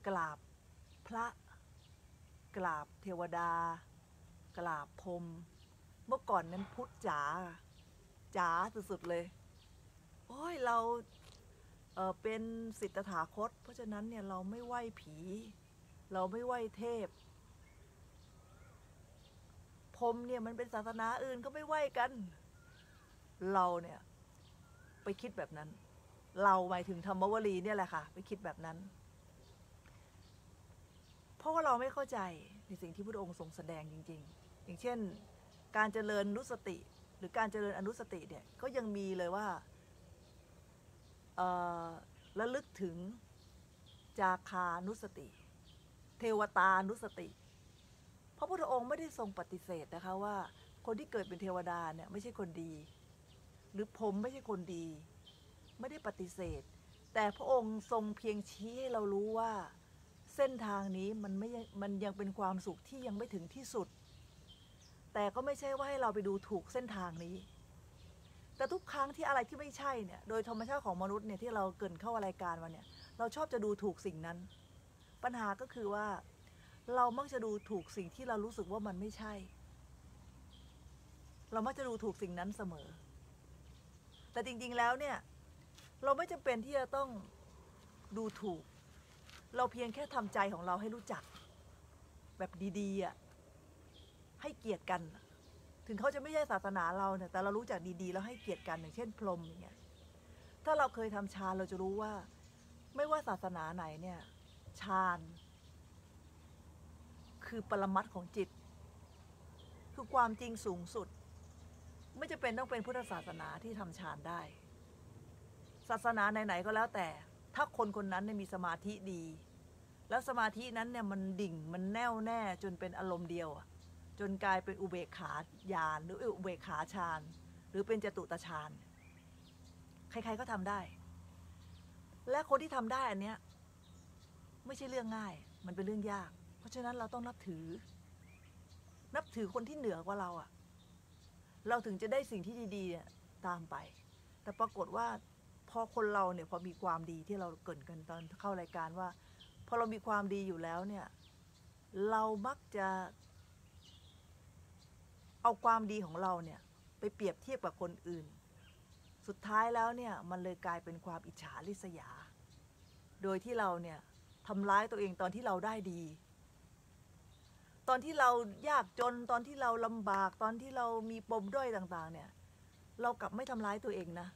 กราบพระ กราบเทวดา กราบพรมเมื่อก่อนนั้นพุทธจ๋าจ๋าสุดๆเลย โอ้ยเราเเป็นสิทธถาคต เพราะฉะนั้นเนี่ยเราไม่ไหว้ผี เราไม่ไหว้เทพพรมเนี่ยมันเป็นศาสนาอื่นก็ไม่ไหว้กัน เราเนี่ย ไปคิดแบบนั้น เราหมายถึงธรรมวลีเนี่ยแหละค่ะ ไปคิดแบบนั้น เพราะว่าเราไม่เข้าใจในสิ่งที่พระองค์ทรงแสดงจริง ๆ อย่างเช่น การเจริญนุสติ หรือการเจริญอนุสติเนี่ยก็ยังมีเลยว่าระลึกถึงจาคานุสติ เทวตานุสติพระพุทธองค์ไม่ได้ทรงปฏิเสธนะคะว่า คนที่เกิดเป็นเทวดาเนี่ยไม่ใช่คนดี หรือผมไม่ใช่คนดี ไม่ได้ปฏิเสธ แต่พระองค์ทรงเพียงชี้ให้เรารู้ว่า เส้นทางนี้มันไม่มันยังเป็นความสุขที่ยังไม่ถึงที่สุด แต่ก็ไม่ใช่ว่าให้เราไปดูถูกเส้นทางนี้ แต่ทุกครั้งที่อะไรที่ไม่ใช่เนี่ยโดยธรรมชาติของมนุษย์เนี่ยที่เราเกินเข้ารายการมาเนี่ยเราชอบจะดูถูกสิ่งนั้น ปัญหาก็คือว่า เรามักจะดูถูกสิ่งที่เรารู้สึกว่ามันไม่ใช่ เรามักจะดูถูกสิ่งนั้นเสมอ แต่จริงๆแล้วเนี่ย เราไม่จำเป็นที่จะต้องดูถูก เราเพียงแค่ทำใจของเราให้รู้จัก แบบดีๆอะให้เกียรติกัน ถึงเขาจะไม่ใช่ศาสนาเราเนี่ยแต่เรารู้จักดีๆ แล้วให้เกียรติกันอย่างเช่น พรหมอย่างเงี้ยถ้าเราเคยทำฌานเราจะรู้ว่า ไม่ว่าศาสนาไหนเนี่ยฌานคือปรมัตของจิต คือความจริงสูงสุด ไม่จะเป็นต้องเป็นพุทธศาสนาที่ทำฌานได้ ศาสนาไหนๆก็แล้วแต่ ถ้าคนคนนั้นเนี่ยมีสมาธิดี แล้วสมาธินั้นเนี่ยมันดิ่งมันแน่วแน่จนเป็นอารมณ์เดียวจนกลายเป็นอุเบกขาญาณหรืออุเบกขาฌานหรือเป็นจตุตฌานใครๆก็ทำได้ และคนที่ทำได้อันเนี้ยไม่ใช่เรื่องง่าย มันเป็นเรื่องยาก เพราะฉะนั้นเราต้องนับถือ นับถือคนที่เหนือกว่าเราอะ เราถึงจะได้สิ่งที่ดีๆเนี่ยตามไป แต่ปรากฏว่าพอคนเราเนี่ยพอมีความดีที่เราเกินกันตอนเข้ารายการว่าพอเรามีความดีอยู่แล้วเนี่ยเรามักจะ เอาความดีของเราเนี่ยไปเปรียบเทียบกับคนอื่น สุดท้ายแล้วเนี่ยมันเลยกลายเป็นความอิจฉาริษยา โดยที่เราเนี่ยทำร้ายตัวเองตอนที่เราได้ดี ตอนที่เรายากจนตอนที่เราลำบากตอนที่เรามีปมด้อยต่างๆ เนี่ย เรากลับไม่ทำร้ายตัวเองนะ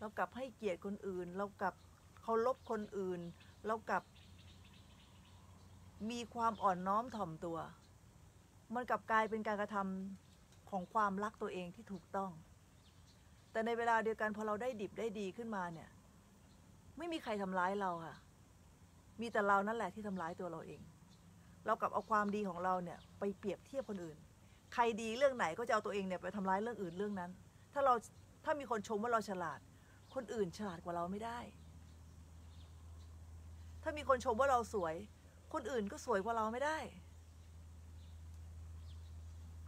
เรากลับให้เกียรติคนอื่น เรากลับเคารพคนอื่น เรากลับ มีความอ่อนน้อมถ่อมตัว มันกลับกลายเป็นการกระทำของความรักตัวเองที่ถูกต้อง แต่ในเวลาเดียวกันพอเราได้ดิบได้ดีขึ้นมาเนี่ย ไม่มีใครทำร้ายเราค่ะ มีแต่เรานั่นแหละที่ทำร้ายตัวเราเอง เรากลับเอาความดีของเราเนี่ยไปเปรียบเทียบคนอื่น ใครดีเรื่องไหนก็จะเอาตัวเองเนี่ยไปทำร้ายเรื่องอื่นเรื่องนั้น ถ้าเราถ้ามีคนชมว่าเราฉลาด คนอื่นฉลาดกว่าเราไม่ได้ ถ้ามีคนชมว่าเราสวย คนอื่นก็สวยกว่าเราไม่ได้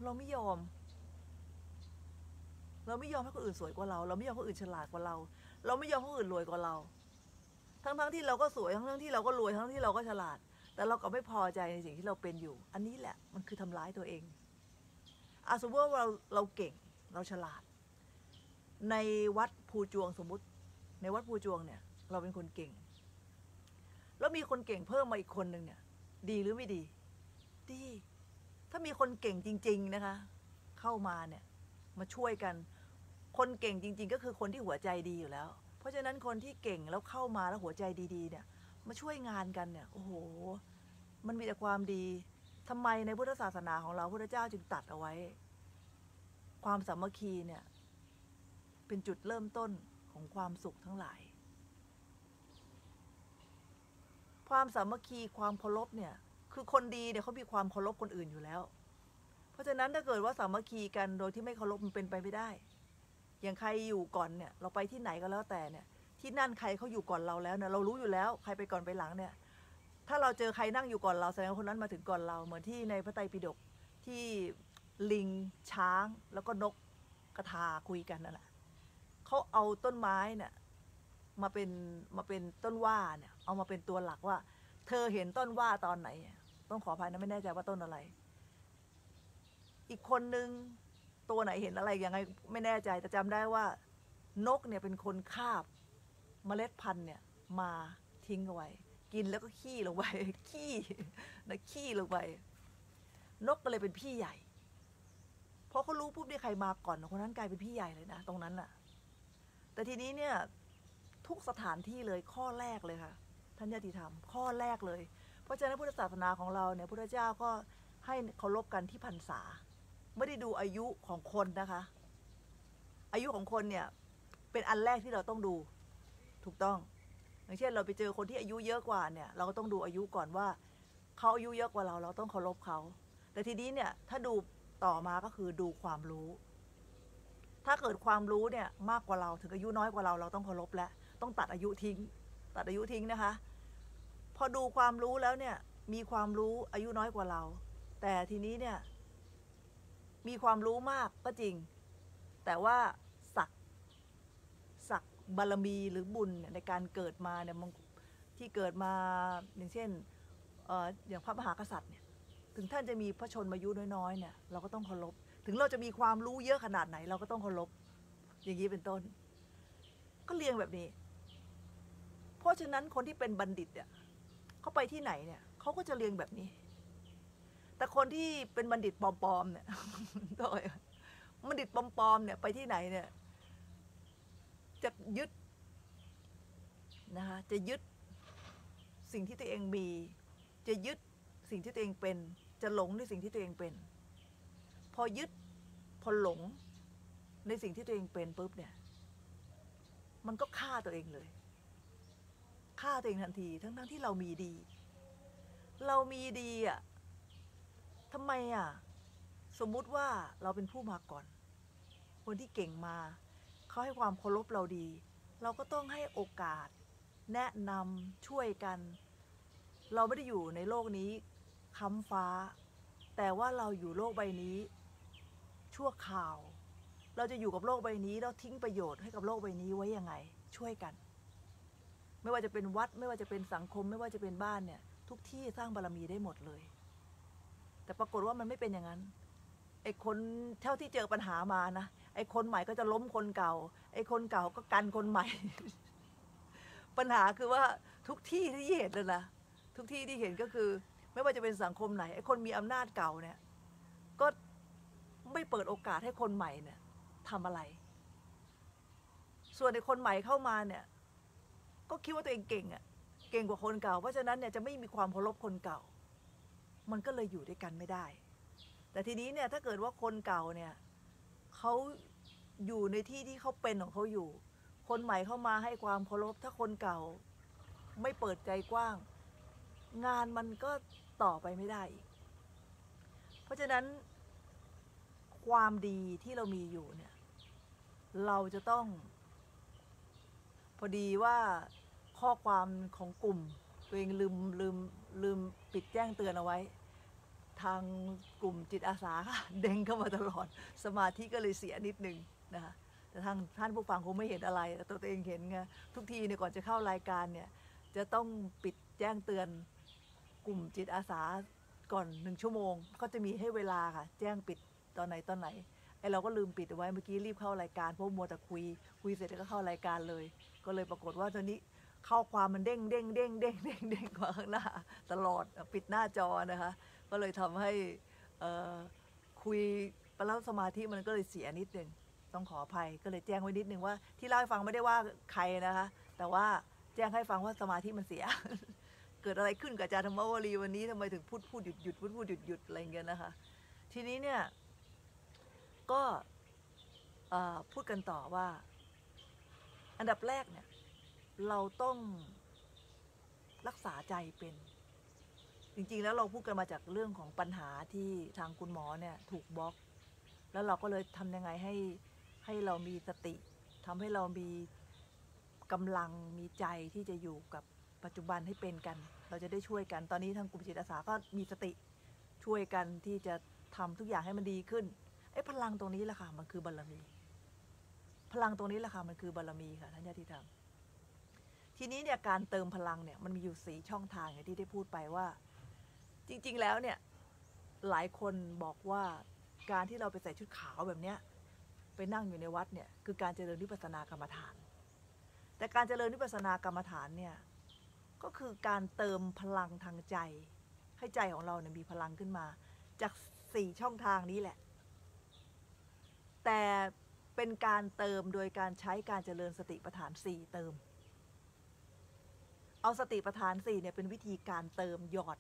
เราไม่ยอม เราไม่ยอมให้คนอื่นสวยกว่าเรา เราไม่ยอมให้คนอื่นฉลาดกว่าเรา เราไม่ยอมให้คนอื่นรวยกว่าเรา ทั้งทั้งๆที่เราก็สวยทั้งทั้งๆที่เราก็รวยทั้งๆที่เราก็ฉลาด แต่เราก็ไม่พอใจในสิ่งที่เราเป็นอยู่ อันนี้แหละมันคือทำร้ายตัวเองอาสมมติว่าเราเราเก่งเราฉลาด ในวัดภูจวงสมมติ ในวัดภูจวงเนี่ย เราเป็นคนเก่ง แล้วมีคนเก่งเพิ่มมาอีกคนหนึ่งเนี่ย ดีหรือไม่ดี ดี ถ้ามีคนเก่งจริง ๆนะคะ เข้ามาเนี่ยมาช่วยกัน คนเก่งจริง ๆ ก็คือคนที่หัวใจดีอยู่แล้ว เพราะฉะนั้นคนที่เก่งแล้วเข้ามาแล้วหัวใจดี ๆ เนี่ย มาช่วยงานกันเนี่ย โอ้โห มันมีแต่ความดีทำไมในพุทธศาสนาของเราพระเจ้าจึงตัดเอาไว้ ความสามัคคีเนี่ย เป็นจุดเริ่มต้นของความสุขทั้งหลาย ความสามัคคีความเคารพเนี่ย คือคนดีเนี่ยเขามีความเคารพคนอื่นอยู่แล้ว เพราะฉะนั้นถ้าเกิดว่าสามัคคีกันโดยที่ไม่เคารพมันเป็นไปไม่ได้ อย่างใครอยู่ก่อนเนี่ย เราไปที่ไหนก็แล้วแต่เนี่ย ที่นั่นใครเขาอยู่ก่อนเราแล้วเนี่ยเรารู้อยู่แล้วใครไปก่อนไปหลังเนี่ย ถ้าเราเจอใครนั่งอยู่ก่อนเราแสดงว่าคนนั้นมาถึงก่อนเราเหมือนที่ในพระไตรปิฎกที่ลิงช้างแล้วก็นกกระทาคุยกันนั่นแหละเขาเอาต้นไม้เนี่ยมาเป็นมาเป็นต้นว่าเนี่ย เอามาเป็นตัวหลักว่า เธอเห็นต้นว่าตอนไหน ต้องขออภัยนะไม่แน่ใจว่าต้นอะไร อีกคนนึงตัวไหนเห็นอะไรยังไงไม่แน่ใจแต่จำได้ว่า นกเนี่ยเป็นคนคาบ เมล็ดพันธุ์เนี่ยมาทิ้งเอาไว้ กินแล้วก็ขี้ลงไปขี้นะขี้ลงไปนกก็เลยเป็นพี่ใหญ่พอเขารู้ปุ๊บเนี่ยใครมาก่อนคนนั้นกลายเป็นพี่ใหญ่เลยนะตรงนั้นน่ะ แต่ทีนี้เนี่ยทุกสถานที่เลยข้อแรกเลยค่ะท่านญาติธรรม ข้อแรกเลย เพราะฉะนั้นพุทธศาสนาของเราเนี่ยพุทธเจ้าก็ให้เคารพกันที่พรรษา ไม่ได้ดูอายุของคนนะคะ อายุของคนเนี่ยเป็นอันแรกที่เราต้องดู ถูกต้องอย่างเช่นเราไปเจอคนที่อายุเยอะกว่าเนี่ยเราก็ต้องดูอายุก่อนว่าเขาอายุเยอะกว่าเราเราต้องเคารพเขาแต่ทีนี้เนี่ยถ้าดูต่อมาก็คือดูความรู้ ถ้าเกิดความรู้เนี่ยมากกว่าเราถึงอายุน้อยกว่าเราเราต้องเคารพแล้วต้องตัดอายุทิ้ง ตัดอายุทิ้งนะคะ พอดูความรู้แล้วเนี่ยมีความรู้อายุน้อยกว่าเรา แต่ทีนี้เนี่ยมีความรู้มากก็จริง แต่ว่า บารมีหรือบุญในการเกิดมาเนี่ยที่เกิดมาอย่างเช่นเอ่ออย่างพระมหากษัตริย์เนี่ยถึงท่านจะมีพระชนมายุน้อยๆเนี่ยเราก็ต้องเคารพถึงเราจะมีความรู้เยอะขนาดไหน เราก็ต้องเคารพอย่างนี้เป็นต้น ก็เรียงแบบนี้ เพราะฉะนั้นคนที่เป็นบัณฑิตเนี่ยเขาไปที่ไหนเนี่ยเขาก็จะเรียงแบบนี้ แต่คนที่เป็นบัณฑิตปลอมๆเนี่ยโดยบัณฑิตปลอมๆเนี่ยไปที่ไหนเนี่ย จะยึดนะคะจะยึดสิ่งที่ตัวเองมี จะยึดสิ่งที่ตัวเองเป็น จะหลงในสิ่งที่ตัวเองเป็น พอยึดพอหลงในสิ่งที่ตัวเองเป็นปุ๊บเนี่ย มันก็ฆ่าตัวเองเลยฆ่าตัวเองทันที ทั้งทั้งๆที่เรามีดี เรามีดีอะทำไมอะ สมมุติว่าเราเป็นผู้มาก่อน คนที่เก่งมา เขาให้ความเคารพเราดี เราก็ต้องให้โอกาส แนะนำช่วยกัน เราไม่ได้อยู่ในโลกนี้ค้ำฟ้า แต่ว่าเราอยู่โลกใบนี้ ชั่วคราว เราจะอยู่กับโลกใบนี้แล้วทิ้งประโยชน์ให้กับโลกใบนี้ไว้ยังไง ช่วยกัน ไม่ว่าจะเป็นวัด ไม่ว่าจะเป็นสังคม ไม่ว่าจะเป็นบ้านเนี่ย ทุกที่สร้างบารมีได้หมดเลย แต่ปรากฏว่ามันไม่เป็นอย่างนั้นไอ้คนเท่าที่เจอปัญหามานะ ไอ้คนใหม่ก็จะล้มคนเก่า ไอ้คนเก่าก็กันคนใหม่ ปัญหาคือว่าทุกที่ที่เห็นเลยนะทุกที่ที่เห็นก็คือ ไม่ว่าจะเป็นสังคมไหนไอ้คนมีอำนาจเก่าเนี่ย ก็ไม่เปิดโอกาสให้คนใหม่เนี่ยทำอะไร ส่วนไอ้คนใหม่เข้ามาเนี่ย ก็คิดว่าตัวเองเก่งอะ่ะเก่งกว่าคนเก่า เพราะฉะนั้นเนี่ยจะไม่มีความเคารพคนเก่า มันก็เลยอยู่ด้วยกันไม่ได้ แต่ทีนี้เนี่ยถ้าเกิดว่าคนเก่าเนี่ย เขาอยู่ในที่ที่เขาเป็นของเขาอยู่ คนใหม่เข้ามาให้ความเคารพถ้าคนเก่า ไม่เปิดใจกว้าง งานมันก็ต่อไปไม่ได้อีกเพราะฉะนั้น ความดีที่เรามีอยู่เนี่ย เราจะต้อง พอดีว่าข้อความของกลุ่ม ตัวเองลืมลืมลืมปิดแจ้งเตือนเอาไว้ ทางกลุ่มจิตอาสาค่ะเด้งเข้ามาตลอด สมาธิก็เลยเสียนิดนึงนะคะแต่ทางท่านผู้ฟังคงไม่เห็นอะไรแต่ตัวเองเห็นไงทุกทีเนี่ยก่อนจะเข้ารายการเนี่ยจะต้องปิดแจ้งเตือนกลุ่มจิตอาสาก่อนหนึ่งชั่วโมง ก็จะมีให้เวลาค่ะ แจ้งปิดตอนไหนตอนไหนไอเราก็ลืมปิดเอาไว้เมื่อกี้รีบเข้ารายการเพราะมัวแต่คุย คุยเสร็จแล้วก็เข้ารายการเลย ก็เลยปรากฏว่าตอนนี้ข้อความมันเด้งเด้งเด้งเด้งเด้งเด้งกว่าข้างหน้าตลอดปิดหน้าจอนะคะ ก็เลยทำให้เอคุยไปแล้วสมาธิมันก็เลยเสียนิดนึงต้องขออภัยก็เลยแจ้งไว้นิดนึงว่า ที่เล่าให้ฟังไม่ได้ว่าใครนะคะ แต่ว่าแจ้งให้ฟังว่าสมาธิมันเสีย เกิดอะไรขึ้นกับอาจารย์ธรรมวรีวันนี้ทำไมถึงพูดพูดหยุดหยุดพูดพูดหยุดหยุดอะไรเงี้ยนะคะ ทีนี้เนี่ยก็พูดกันต่อว่า อันดับแรกเนี่ยเราต้องรักษาใจเป็น จริงๆ แล้วเราพูดกันมาจากเรื่องของปัญหาที่ทางคุณหมอเนี่ยถูกบล็อก แล้วเราก็เลยทำยังไงให้ให้เรามีสติทำให้เรามีกำลังมีใจที่จะอยู่กับปัจจุบันให้เป็นกัน เราจะได้ช่วยกัน ตอนนี้ทางกลุ่มจิตอาสาก็มีสติช่วยกันที่จะทำทุกอย่างให้มันดีขึ้นไอ้พลังตรงนี้แหละค่ะมันคือบารมี พลังตรงนี้แหละค่ะมันคือบารมีค่ะท่านญาติธรรมทีนี้เนี่ยการเติมพลังเนี่ยมันมีอยู่สีช่องทางอย่างที่ได้พูดไปว่า จริง ๆ แล้วเนี่ยหลายคนบอกว่าการที่เราไปใส่ชุดขาวแบบเนี้ยไปนั่งอยู่ในวัดเนี่ยคือการเจริญวิปัสสนากรรมฐาน แต่การเจริญวิปัสสนากรรมฐานเนี่ยก็คือการเติมพลังทางใจ ให้ใจของเราเนี่ยมีพลังขึ้นมา จากสี่ช่องทางนี้แหละ แต่เป็นการเติมโดยการใช้การเจริญสติปัฏฐานสี่เติม เอาสติปัฏฐานสี่เนี่ยเป็นวิธีการเติมหยอด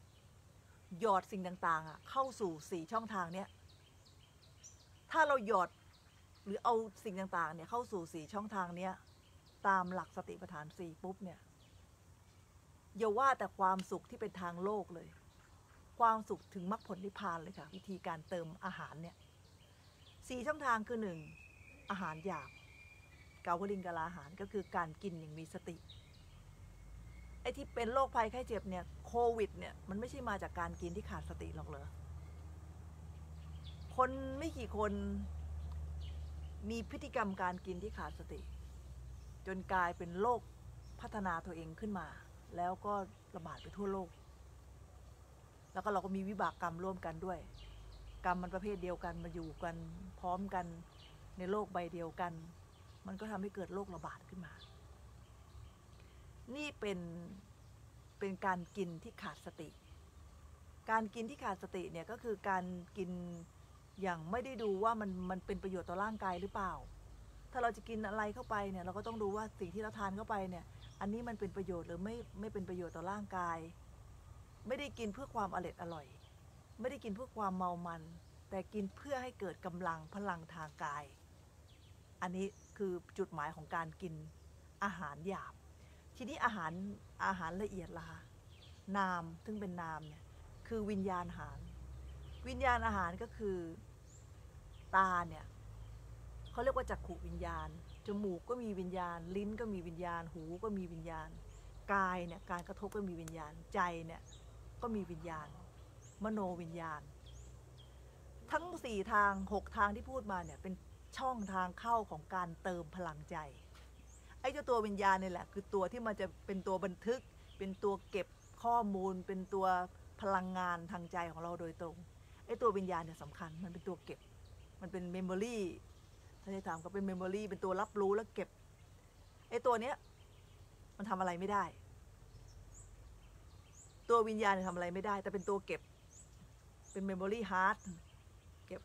หยอดสิ่งต่าง ๆ อะ เข้าสู่สี่ช่องทางเนี้ยถ้าเราหยอดหรือเอาสิ่งต่าง ๆ เนี่ยเข้าสู่สี่ช่องทางเนี้ยตามหลักสติปัฏฐานสี่ปุ๊บเนี่ยอย่าว่าแต่ความสุขที่เป็นทางโลกเลย ความสุขถึงมรรคผลนิพพานเลยค่ะ วิธีการเติมอาหารเนี่ยสี่ช่องทางคือหนึ่งอาหารหยาบ เกาวลิงกะลาอาหารก็คือการกินอย่างมีสติ อ้ที่เป็นโรคภัยไข้เจ็บเนี่ยโควิดเนี่ยมันไม่ใช่มาจากการกินที่ขาดสติหรอกเหรอ คนไม่กี่คนมีพฤติกรรมการกินที่ขาดสติ จนกลายเป็นโรคพัฒนาตัวเองขึ้นมา แล้วก็ระบาดไปทั่วโลก แล้วก็เราก็มีวิบากกรรมร่วมกันด้วย กรรมมันประเภทเดียวกันมาอยู่กันพร้อมกันในโลกใบเดียวกัน มันก็ทำให้เกิดโรคระบาดขึ้นมา นี่เป็นเป็นการกินที่ขาดสติ การกินที่ขาดสติเนี่ยก็คือการกินอย่างไม่ได้ดูว่ามันมันเป็นประโยชน์ต่อร่างกายหรือเปล่า ถ้าเราจะกินอะไรเข้าไปเนี่ยเราก็ต้องดูว่าสิ่งที่เราทานเข้าไปเนี่ย อันนี้มันเป็นประโยชน์หรือไม่ไม่เป็นประโยชน์ต่อร่างกาย ไม่ได้กินเพื่อความอร่อยอร่อย ไม่ได้กินเพื่อความเมามัน แต่กินเพื่อให้เกิดกำลังพลังทางกาย อันนี้คือจุดหมายของการกินอาหารหยาบ ทีนี้อาหารอาหารละเอียดล่ะคะนามซึ่งเป็นนามเนี่ยคือวิญญาณอาหาร วิญญาณอาหารก็คือตาเนี่ยเขาเรียกว่าจักขุวิญญาณ จมูกก็มีวิญญาณ ลิ้นก็มีวิญญาณ หูก็มีวิญญาณ กายเนี่ยการกระทบก็มีวิญญาณ ใจเนี่ยก็มีวิญญาณ มโนวิญญาณ ทั้งสี่ทางหกทางที่พูดมาเนี่ยเป็นช่องทางเข้าของการเติมพลังใจ ไอ้เจ้าตัววิญญาณนี่แหละ คือตัวที่มันจะเป็นตัวบันทึก เป็นตัวเก็บข้อมูล เป็นตัวพลังงานทางใจของเราโดยตรงไอ้ตัววิญญาณเนี่ยสำคัญมันเป็นตัวเก็บ มันเป็น memory ถ้าจะถามก็เป็น memory เป็นตัวรับรู้แล้วเก็บไอ้ตัวเนี้ยมันทำอะไรไม่ได้ ตัววิญญาณเนี่ยทำอะไรไม่ได้ แต่เป็นตัวเก็บ เป็น memory hard เก็บ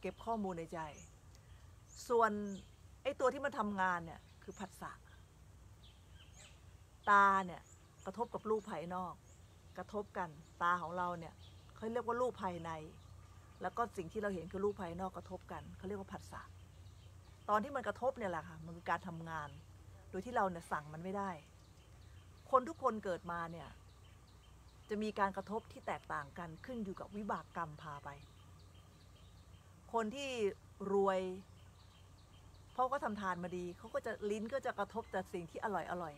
เก็บข้อมูลในใจ ส่วนไอ้ตัวที่มันทำงานเนี่ย คือผัสสะตาเนี่ยกระทบกับรูปภายนอก กระทบกันตาของเราเนี่ยเขาเรียกว่ารูปภายใน แล้วก็สิ่งที่เราเห็นคือรูปภายนอกกระทบกันเขาเรียกว่าผัสสะตอนที่มันกระทบเนี่ยแหละค่ะมันคือการทำงาน โดยที่เราเนี่ยสั่งมันไม่ได้ คนทุกคนเกิดมาเนี่ยจะมีการกระทบที่แตกต่างกันขึ้นอยู่กับวิบากกรรมพาไป คนที่รวย เพราะก็ทำทานมาดีเขาก็จะลิ้นก็จะกระทบแต่สิ่งที่อร่อยอร่อย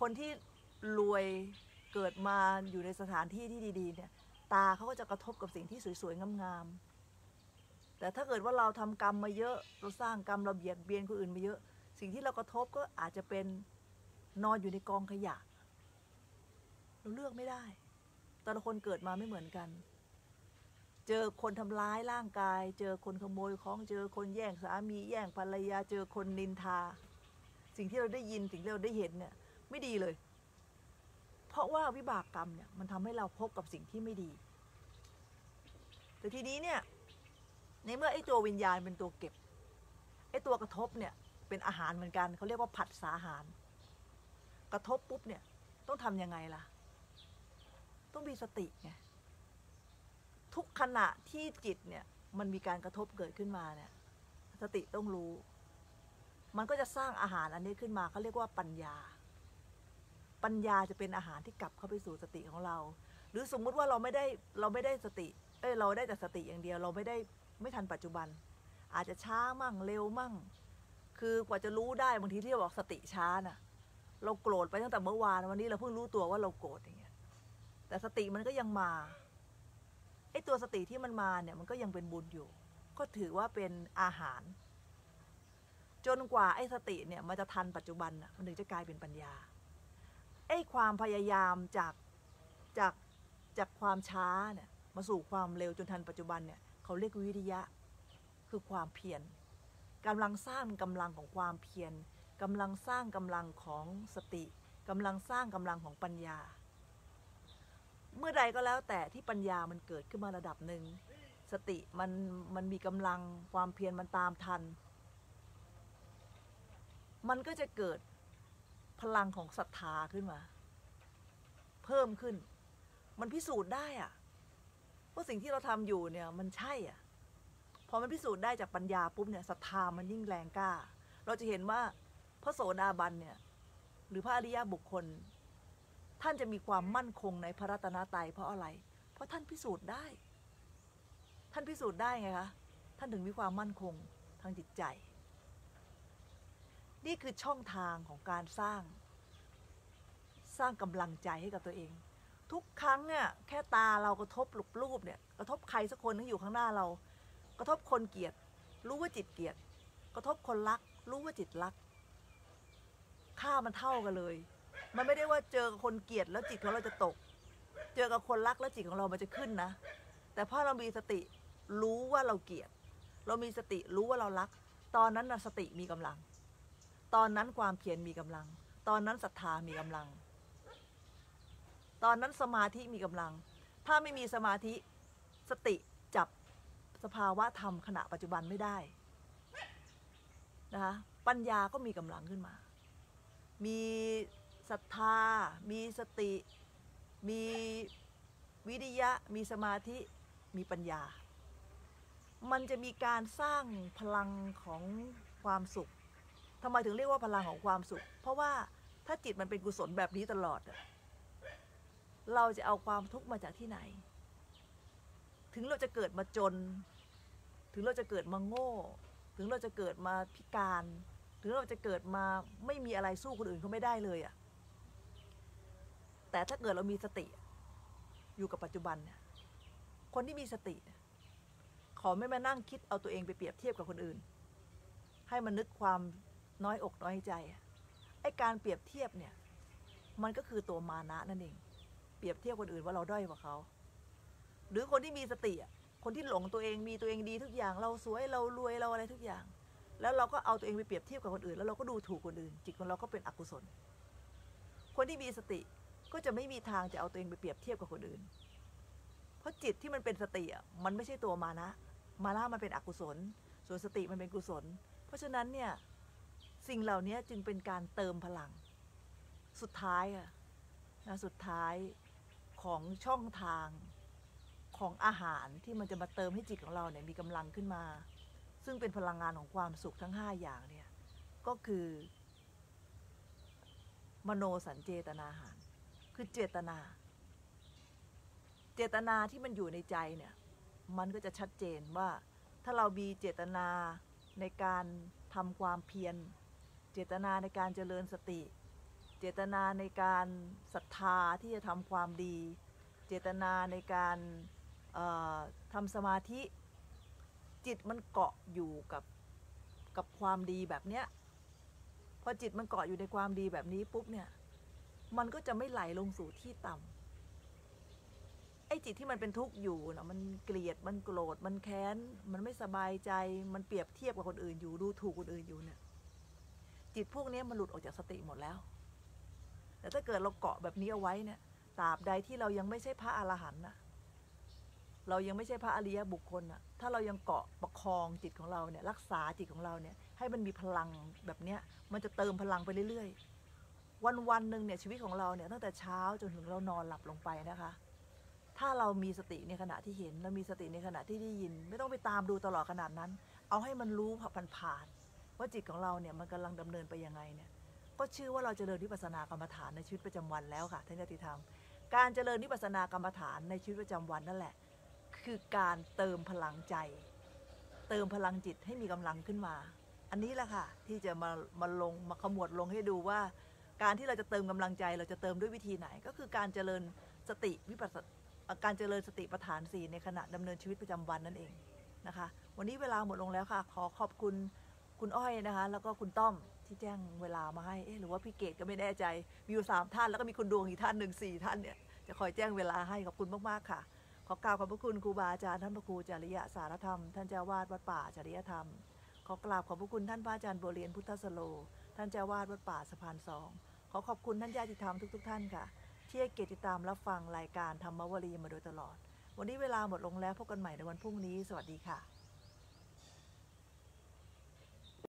คนที่รวยเกิดมาอยู่ในสถานที่ที่ดีๆเนี่ยตาเขาก็จะกระทบกับสิ่งที่สวยๆงามๆแต่ถ้าเกิดว่าเราทำกรรมมาเยอะเราสร้างกรรมเราเบียดเบียนคนอื่นมาเยอะ สิ่งที่เรากระทบก็อาจจะเป็นนอนอยู่ในกองขยะ เราเลือกไม่ได้ แต่ละคนเกิดมาไม่เหมือนกัน เจอคนทำร้ายร่างกาย เจอคนขโมยของเจอคนแย่งสามีแย่งภรรยาเจอคนนินทา สิ่งที่เราได้ยินสิ่งที่เราได้เห็นเนี่ยไม่ดีเลย เพราะว่าวิบากกรรมเนี่ยมันทำให้เราพบกับสิ่งที่ไม่ดี แต่ทีนี้เนี่ยในเมื่อไอ้ตัววิญญาณเป็นตัวเก็บไอ้ตัวกระทบเนี่ยเป็นอาหารเหมือนกันเขาเรียกว่าผัดสาหาร กระทบปุ๊บเนี่ยต้องทำยังไงล่ะ ต้องมีสติไง ทุกขณะที่จิตเนี่ยมันมีการกระทบเกิดขึ้นมาเนี่ยสติต้องรู้ มันก็จะสร้างอาหารอันนี้ขึ้นมาเขาเรียกว่าปัญญา ปัญญาจะเป็นอาหารที่กลับเข้าไปสู่สติของเรา หรือสมมุติว่าเราไม่ได้เราไม่ได้สติ เอ้ยเราได้แต่สติอย่างเดียว เราไม่ได้ไม่ทันปัจจุบัน อาจจะช้ามั่งเร็วมั่ง คือกว่าจะรู้ได้บางทีที่เราบอกสติช้าน่ะ เราโกรธไปตั้งแต่เมื่อวานวันนี้เราเพิ่งรู้ตัวว่าเราโกรธอย่างเงี้ยแต่สติมันก็ยังมา ไอ้ตัวสติที่มันมาเนี่ยมันก็ยังเป็นบุญอยู่ ก็ถือว่าเป็นอาหาร จนกว่าไอ้สติเนี่ยมันจะทันปัจจุบันมันถึงจะกลายเป็นปัญญา ไอ้ความพยายามจากจากจากความช้าเนี่ยมาสู่ความเร็วจนทันปัจจุบันเนี่ยเขาเรียกวิริยะ คือความเพียรกำลังสร้างกำลังของความเพียรกำลังสร้างกำลังของสติกำลังสร้างกำลังของปัญญา เมื่อใดก็แล้วแต่ที่ปัญญามันเกิดขึ้นมาระดับหนึ่งสติมันมันมีกำลังความเพียรมันตามทัน มันก็จะเกิดพลังของศรัทธาขึ้นมา เพิ่มขึ้น มันพิสูจน์ได้อะว่าสิ่งที่เราทำอยู่เนี่ยมันใช่อะพอมันพิสูจน์ได้จากปัญญาปุ๊บเนี่ยศรัทธามันยิ่งแรงกล้า เราจะเห็นว่าพระโสดาบันเนี่ยหรือพระอริยบุคคล ท่านจะมีความมั่นคงในพระรัตนตรัยเพราะอะไร เพราะท่านพิสูจน์ได้ ท่านพิสูจน์ได้ไงคะ ท่านถึงมีความมั่นคงทางจิตใจ นี่คือช่องทางของการสร้าง สร้างกำลังใจให้กับตัวเอง ทุกครั้งเนี่ยแค่ตาเรากระทบหลุกรูปเนี่ยกระทบใครสักคนที่อยู่ข้างหน้าเรา กระทบคนเกลียด รู้ว่าจิตเกลียด กระทบคนรัก รู้ว่าจิตรัก ค่ามันเท่ากันเลย มันไม่ได้ว่าเจอกับคนเกลียดแล้วจิตของเราจะตก เจอกับคนรักแล้วจิตของเรามันจะขึ้นนะ แต่พอเรามีสติรู้ว่าเราเกลียด เรามีสติรู้ว่าเรารัก ตอนนั้นนะสติมีกำลัง ตอนนั้นความเพียรมีกำลัง ตอนนั้นศรัทธามีกำลัง ตอนนั้นสมาธิมีกำลัง ถ้าไม่มีสมาธิสติจับสภาวะธรรมขณะปัจจุบันไม่ได้นะคะปัญญาก็มีกำลังขึ้นมา มี ศรัทธา มีสติ มีวิริยะ มีสมาธิ มีปัญญา มันจะมีการสร้างพลังของความสุขทำไมถึงเรียกว่าพลังของความสุข เพราะว่าถ้าจิตมันเป็นกุศลแบบนี้ตลอด เราจะเอาความทุกข์มาจากที่ไหน ถึงเราจะเกิดมาจน ถึงเราจะเกิดมาโง่ ถึงเราจะเกิดมาพิการ ถึงเราจะเกิดมาไม่มีอะไรสู้คนอื่นเขาไม่ได้เลยอะ แต่ถ้าเกิดเรามีสติ อยู่กับปัจจุบัน คนที่มีสติเขอไม่มานั่งคิดเอาตัวเองไปเปรียบเทียบกับคนอื่น ให้มันนึกความน้อยอกน้อยใจ ไอ้การเปรียบเทียบเนี่ย มันก็คือตัวมานะนั่นเอง เปรียบเทียบคนอื่นว่าเราด้อยกว่าเขา หรือคนที่มีสติคนที่หลงตัวเองมีตัวเองดีทุกอย่าง เราสวยเรารวยเราอะไรทุกอย่าง แล้วเราก็เอาตัวเองไปเปรียบเทียบกับคนอื่น แล้วเราก็ดูถูกคนอื่น จิตของเราก็เป็นอกุศล คนที่มีสติ ก็จะไม่มีทางจะเอาตัวเองไปเปรียบเทียบกับคนอื่น เพราะจิตที่มันเป็นสติอะมันไม่ใช่ตัวมานะ มานะมันเป็นอกุศล ส่วนสติมันเป็นกุศล เพราะฉะนั้นเนี่ยสิ่งเหล่านี้จึงเป็นการเติมพลัง สุดท้ายอะนะสุดท้ายของช่องทางของอาหารที่มันจะมาเติมให้จิตของเราเนี่ยมีกำลังขึ้นมา ซึ่งเป็นพลังงานของความสุขทั้ง 5 อย่างเนี่ยก็คือ มโนสัญเจตนาหาร คือเจตนา เจตนาที่มันอยู่ในใจเนี่ยมันก็จะชัดเจนว่าถ้าเรามีเจตนาในการทำความเพียร เจตนาในการเจริญสติ เจตนาในการศรัทธาที่จะทำความดี เจตนาในการทำสมาธิจิตมันเกาะอยู่กับกับความดีแบบเนี้ยพอจิตมันเกาะอยู่ในความดีแบบนี้ปุ๊บเนี่ย มันก็จะไม่ไหลลงสู่ที่ต่ำไอ้จิตที่มันเป็นทุกข์อยู่นะมันเกลียดมันโกรธมันแค้น มันไม่สบายใจมันเปรียบเทียบกับคนอื่นอยู่ดูถูกคนอื่นอยู่เนี่ย จิตพวกนี้มันหลุดออกจากสติหมดแล้ว แต่ถ้าเกิดเราเกาะแบบนี้เอาไว้เนี่ยตราบใดที่เรายังไม่ใช่พระอรหันต์นะเรายังไม่ใช่พระอริยบุคคลน่ะถ้าเรายังเกาะประคองจิตของเราเนี่ยรักษาจิตของเราเนี่ยให้มันมีพลังแบบเนี้ยมันจะเติมพลังไปเรื่อยๆ วันวันหนึ่งเนี่ยชีวิตของเราเนี่ยตั้งแต่เช้าจนถึงเรานอนหลับลงไปนะคะ ถ้าเรามีสติในขณะที่เห็นเรามีสติในขณะที่ได้ยิน ไม่ต้องไปตามดูตลอดขนาดนั้น เอาให้มันรู้ผ่านๆว่าจิตของเราเนี่ยมันกำลังดำเนินไปยังไงเนี่ยก็ชื่อว่าเราจเจริญวิปัสสนากรรมฐานในชีวิตประจำวันแล้วค่ะท่านญาติธรรม การเจริญวิปัสสนากรรมฐานในชีวิตประจำวันนั่นแหละ คือการเติมพลังใจ เติมพลังจิตให้มีกำลังขึ้นมา อันนี้แหละค่ะที่จะมามาลงมาขมวดลงให้ดูว่า การที่เราจะเติมกำลังใจเราจะเติมด้วยวิธีไหน ก็คือการเจริญสติวิปัสสการเจริญสติปัฏฐานสี่ในขณะดำเนินชีวิตประจำวันนั่นเองนะคะ วันนี้เวลาหมดลงแล้วค่ะ ขอขอบคุณคุณอ้อยนะคะ แล้วก็คุณต้อมที่แจ้งเวลามาให้เอ๊หรือว่าพี่เกดก็ไม่แน่ใจมีอยู่สามท่านแล้วก็มีคุณดวงอีกท่านหนึ่งสี่ท่านเนี่ยจะคอยแจ้งเวลาให้ขอบคุณมากๆค่ะขอกล่าวขอบพระคุณครูบาอาจารย์ท่านพระครูจริยสารธรรม ท่านเจ้าวาดวัดป่าจริยธรรม ขอกราบขอบพระคุณท่านพระอาจารย์บัวเรียนพุทธสโล ท่านเจ้าวาดวัดป่าสะพานสอง ขอขอบคุณท่านญาติธรรมทุก ๆ ท่านค่ะ ที่ให้เกียรติตตามรับฟังรายการธรรมวลีมาโดยตลอด วันนี้เวลาหมดลงแล้วพบกันใหม่ในวันพรุ่งนี้ สวัสดีค่ะ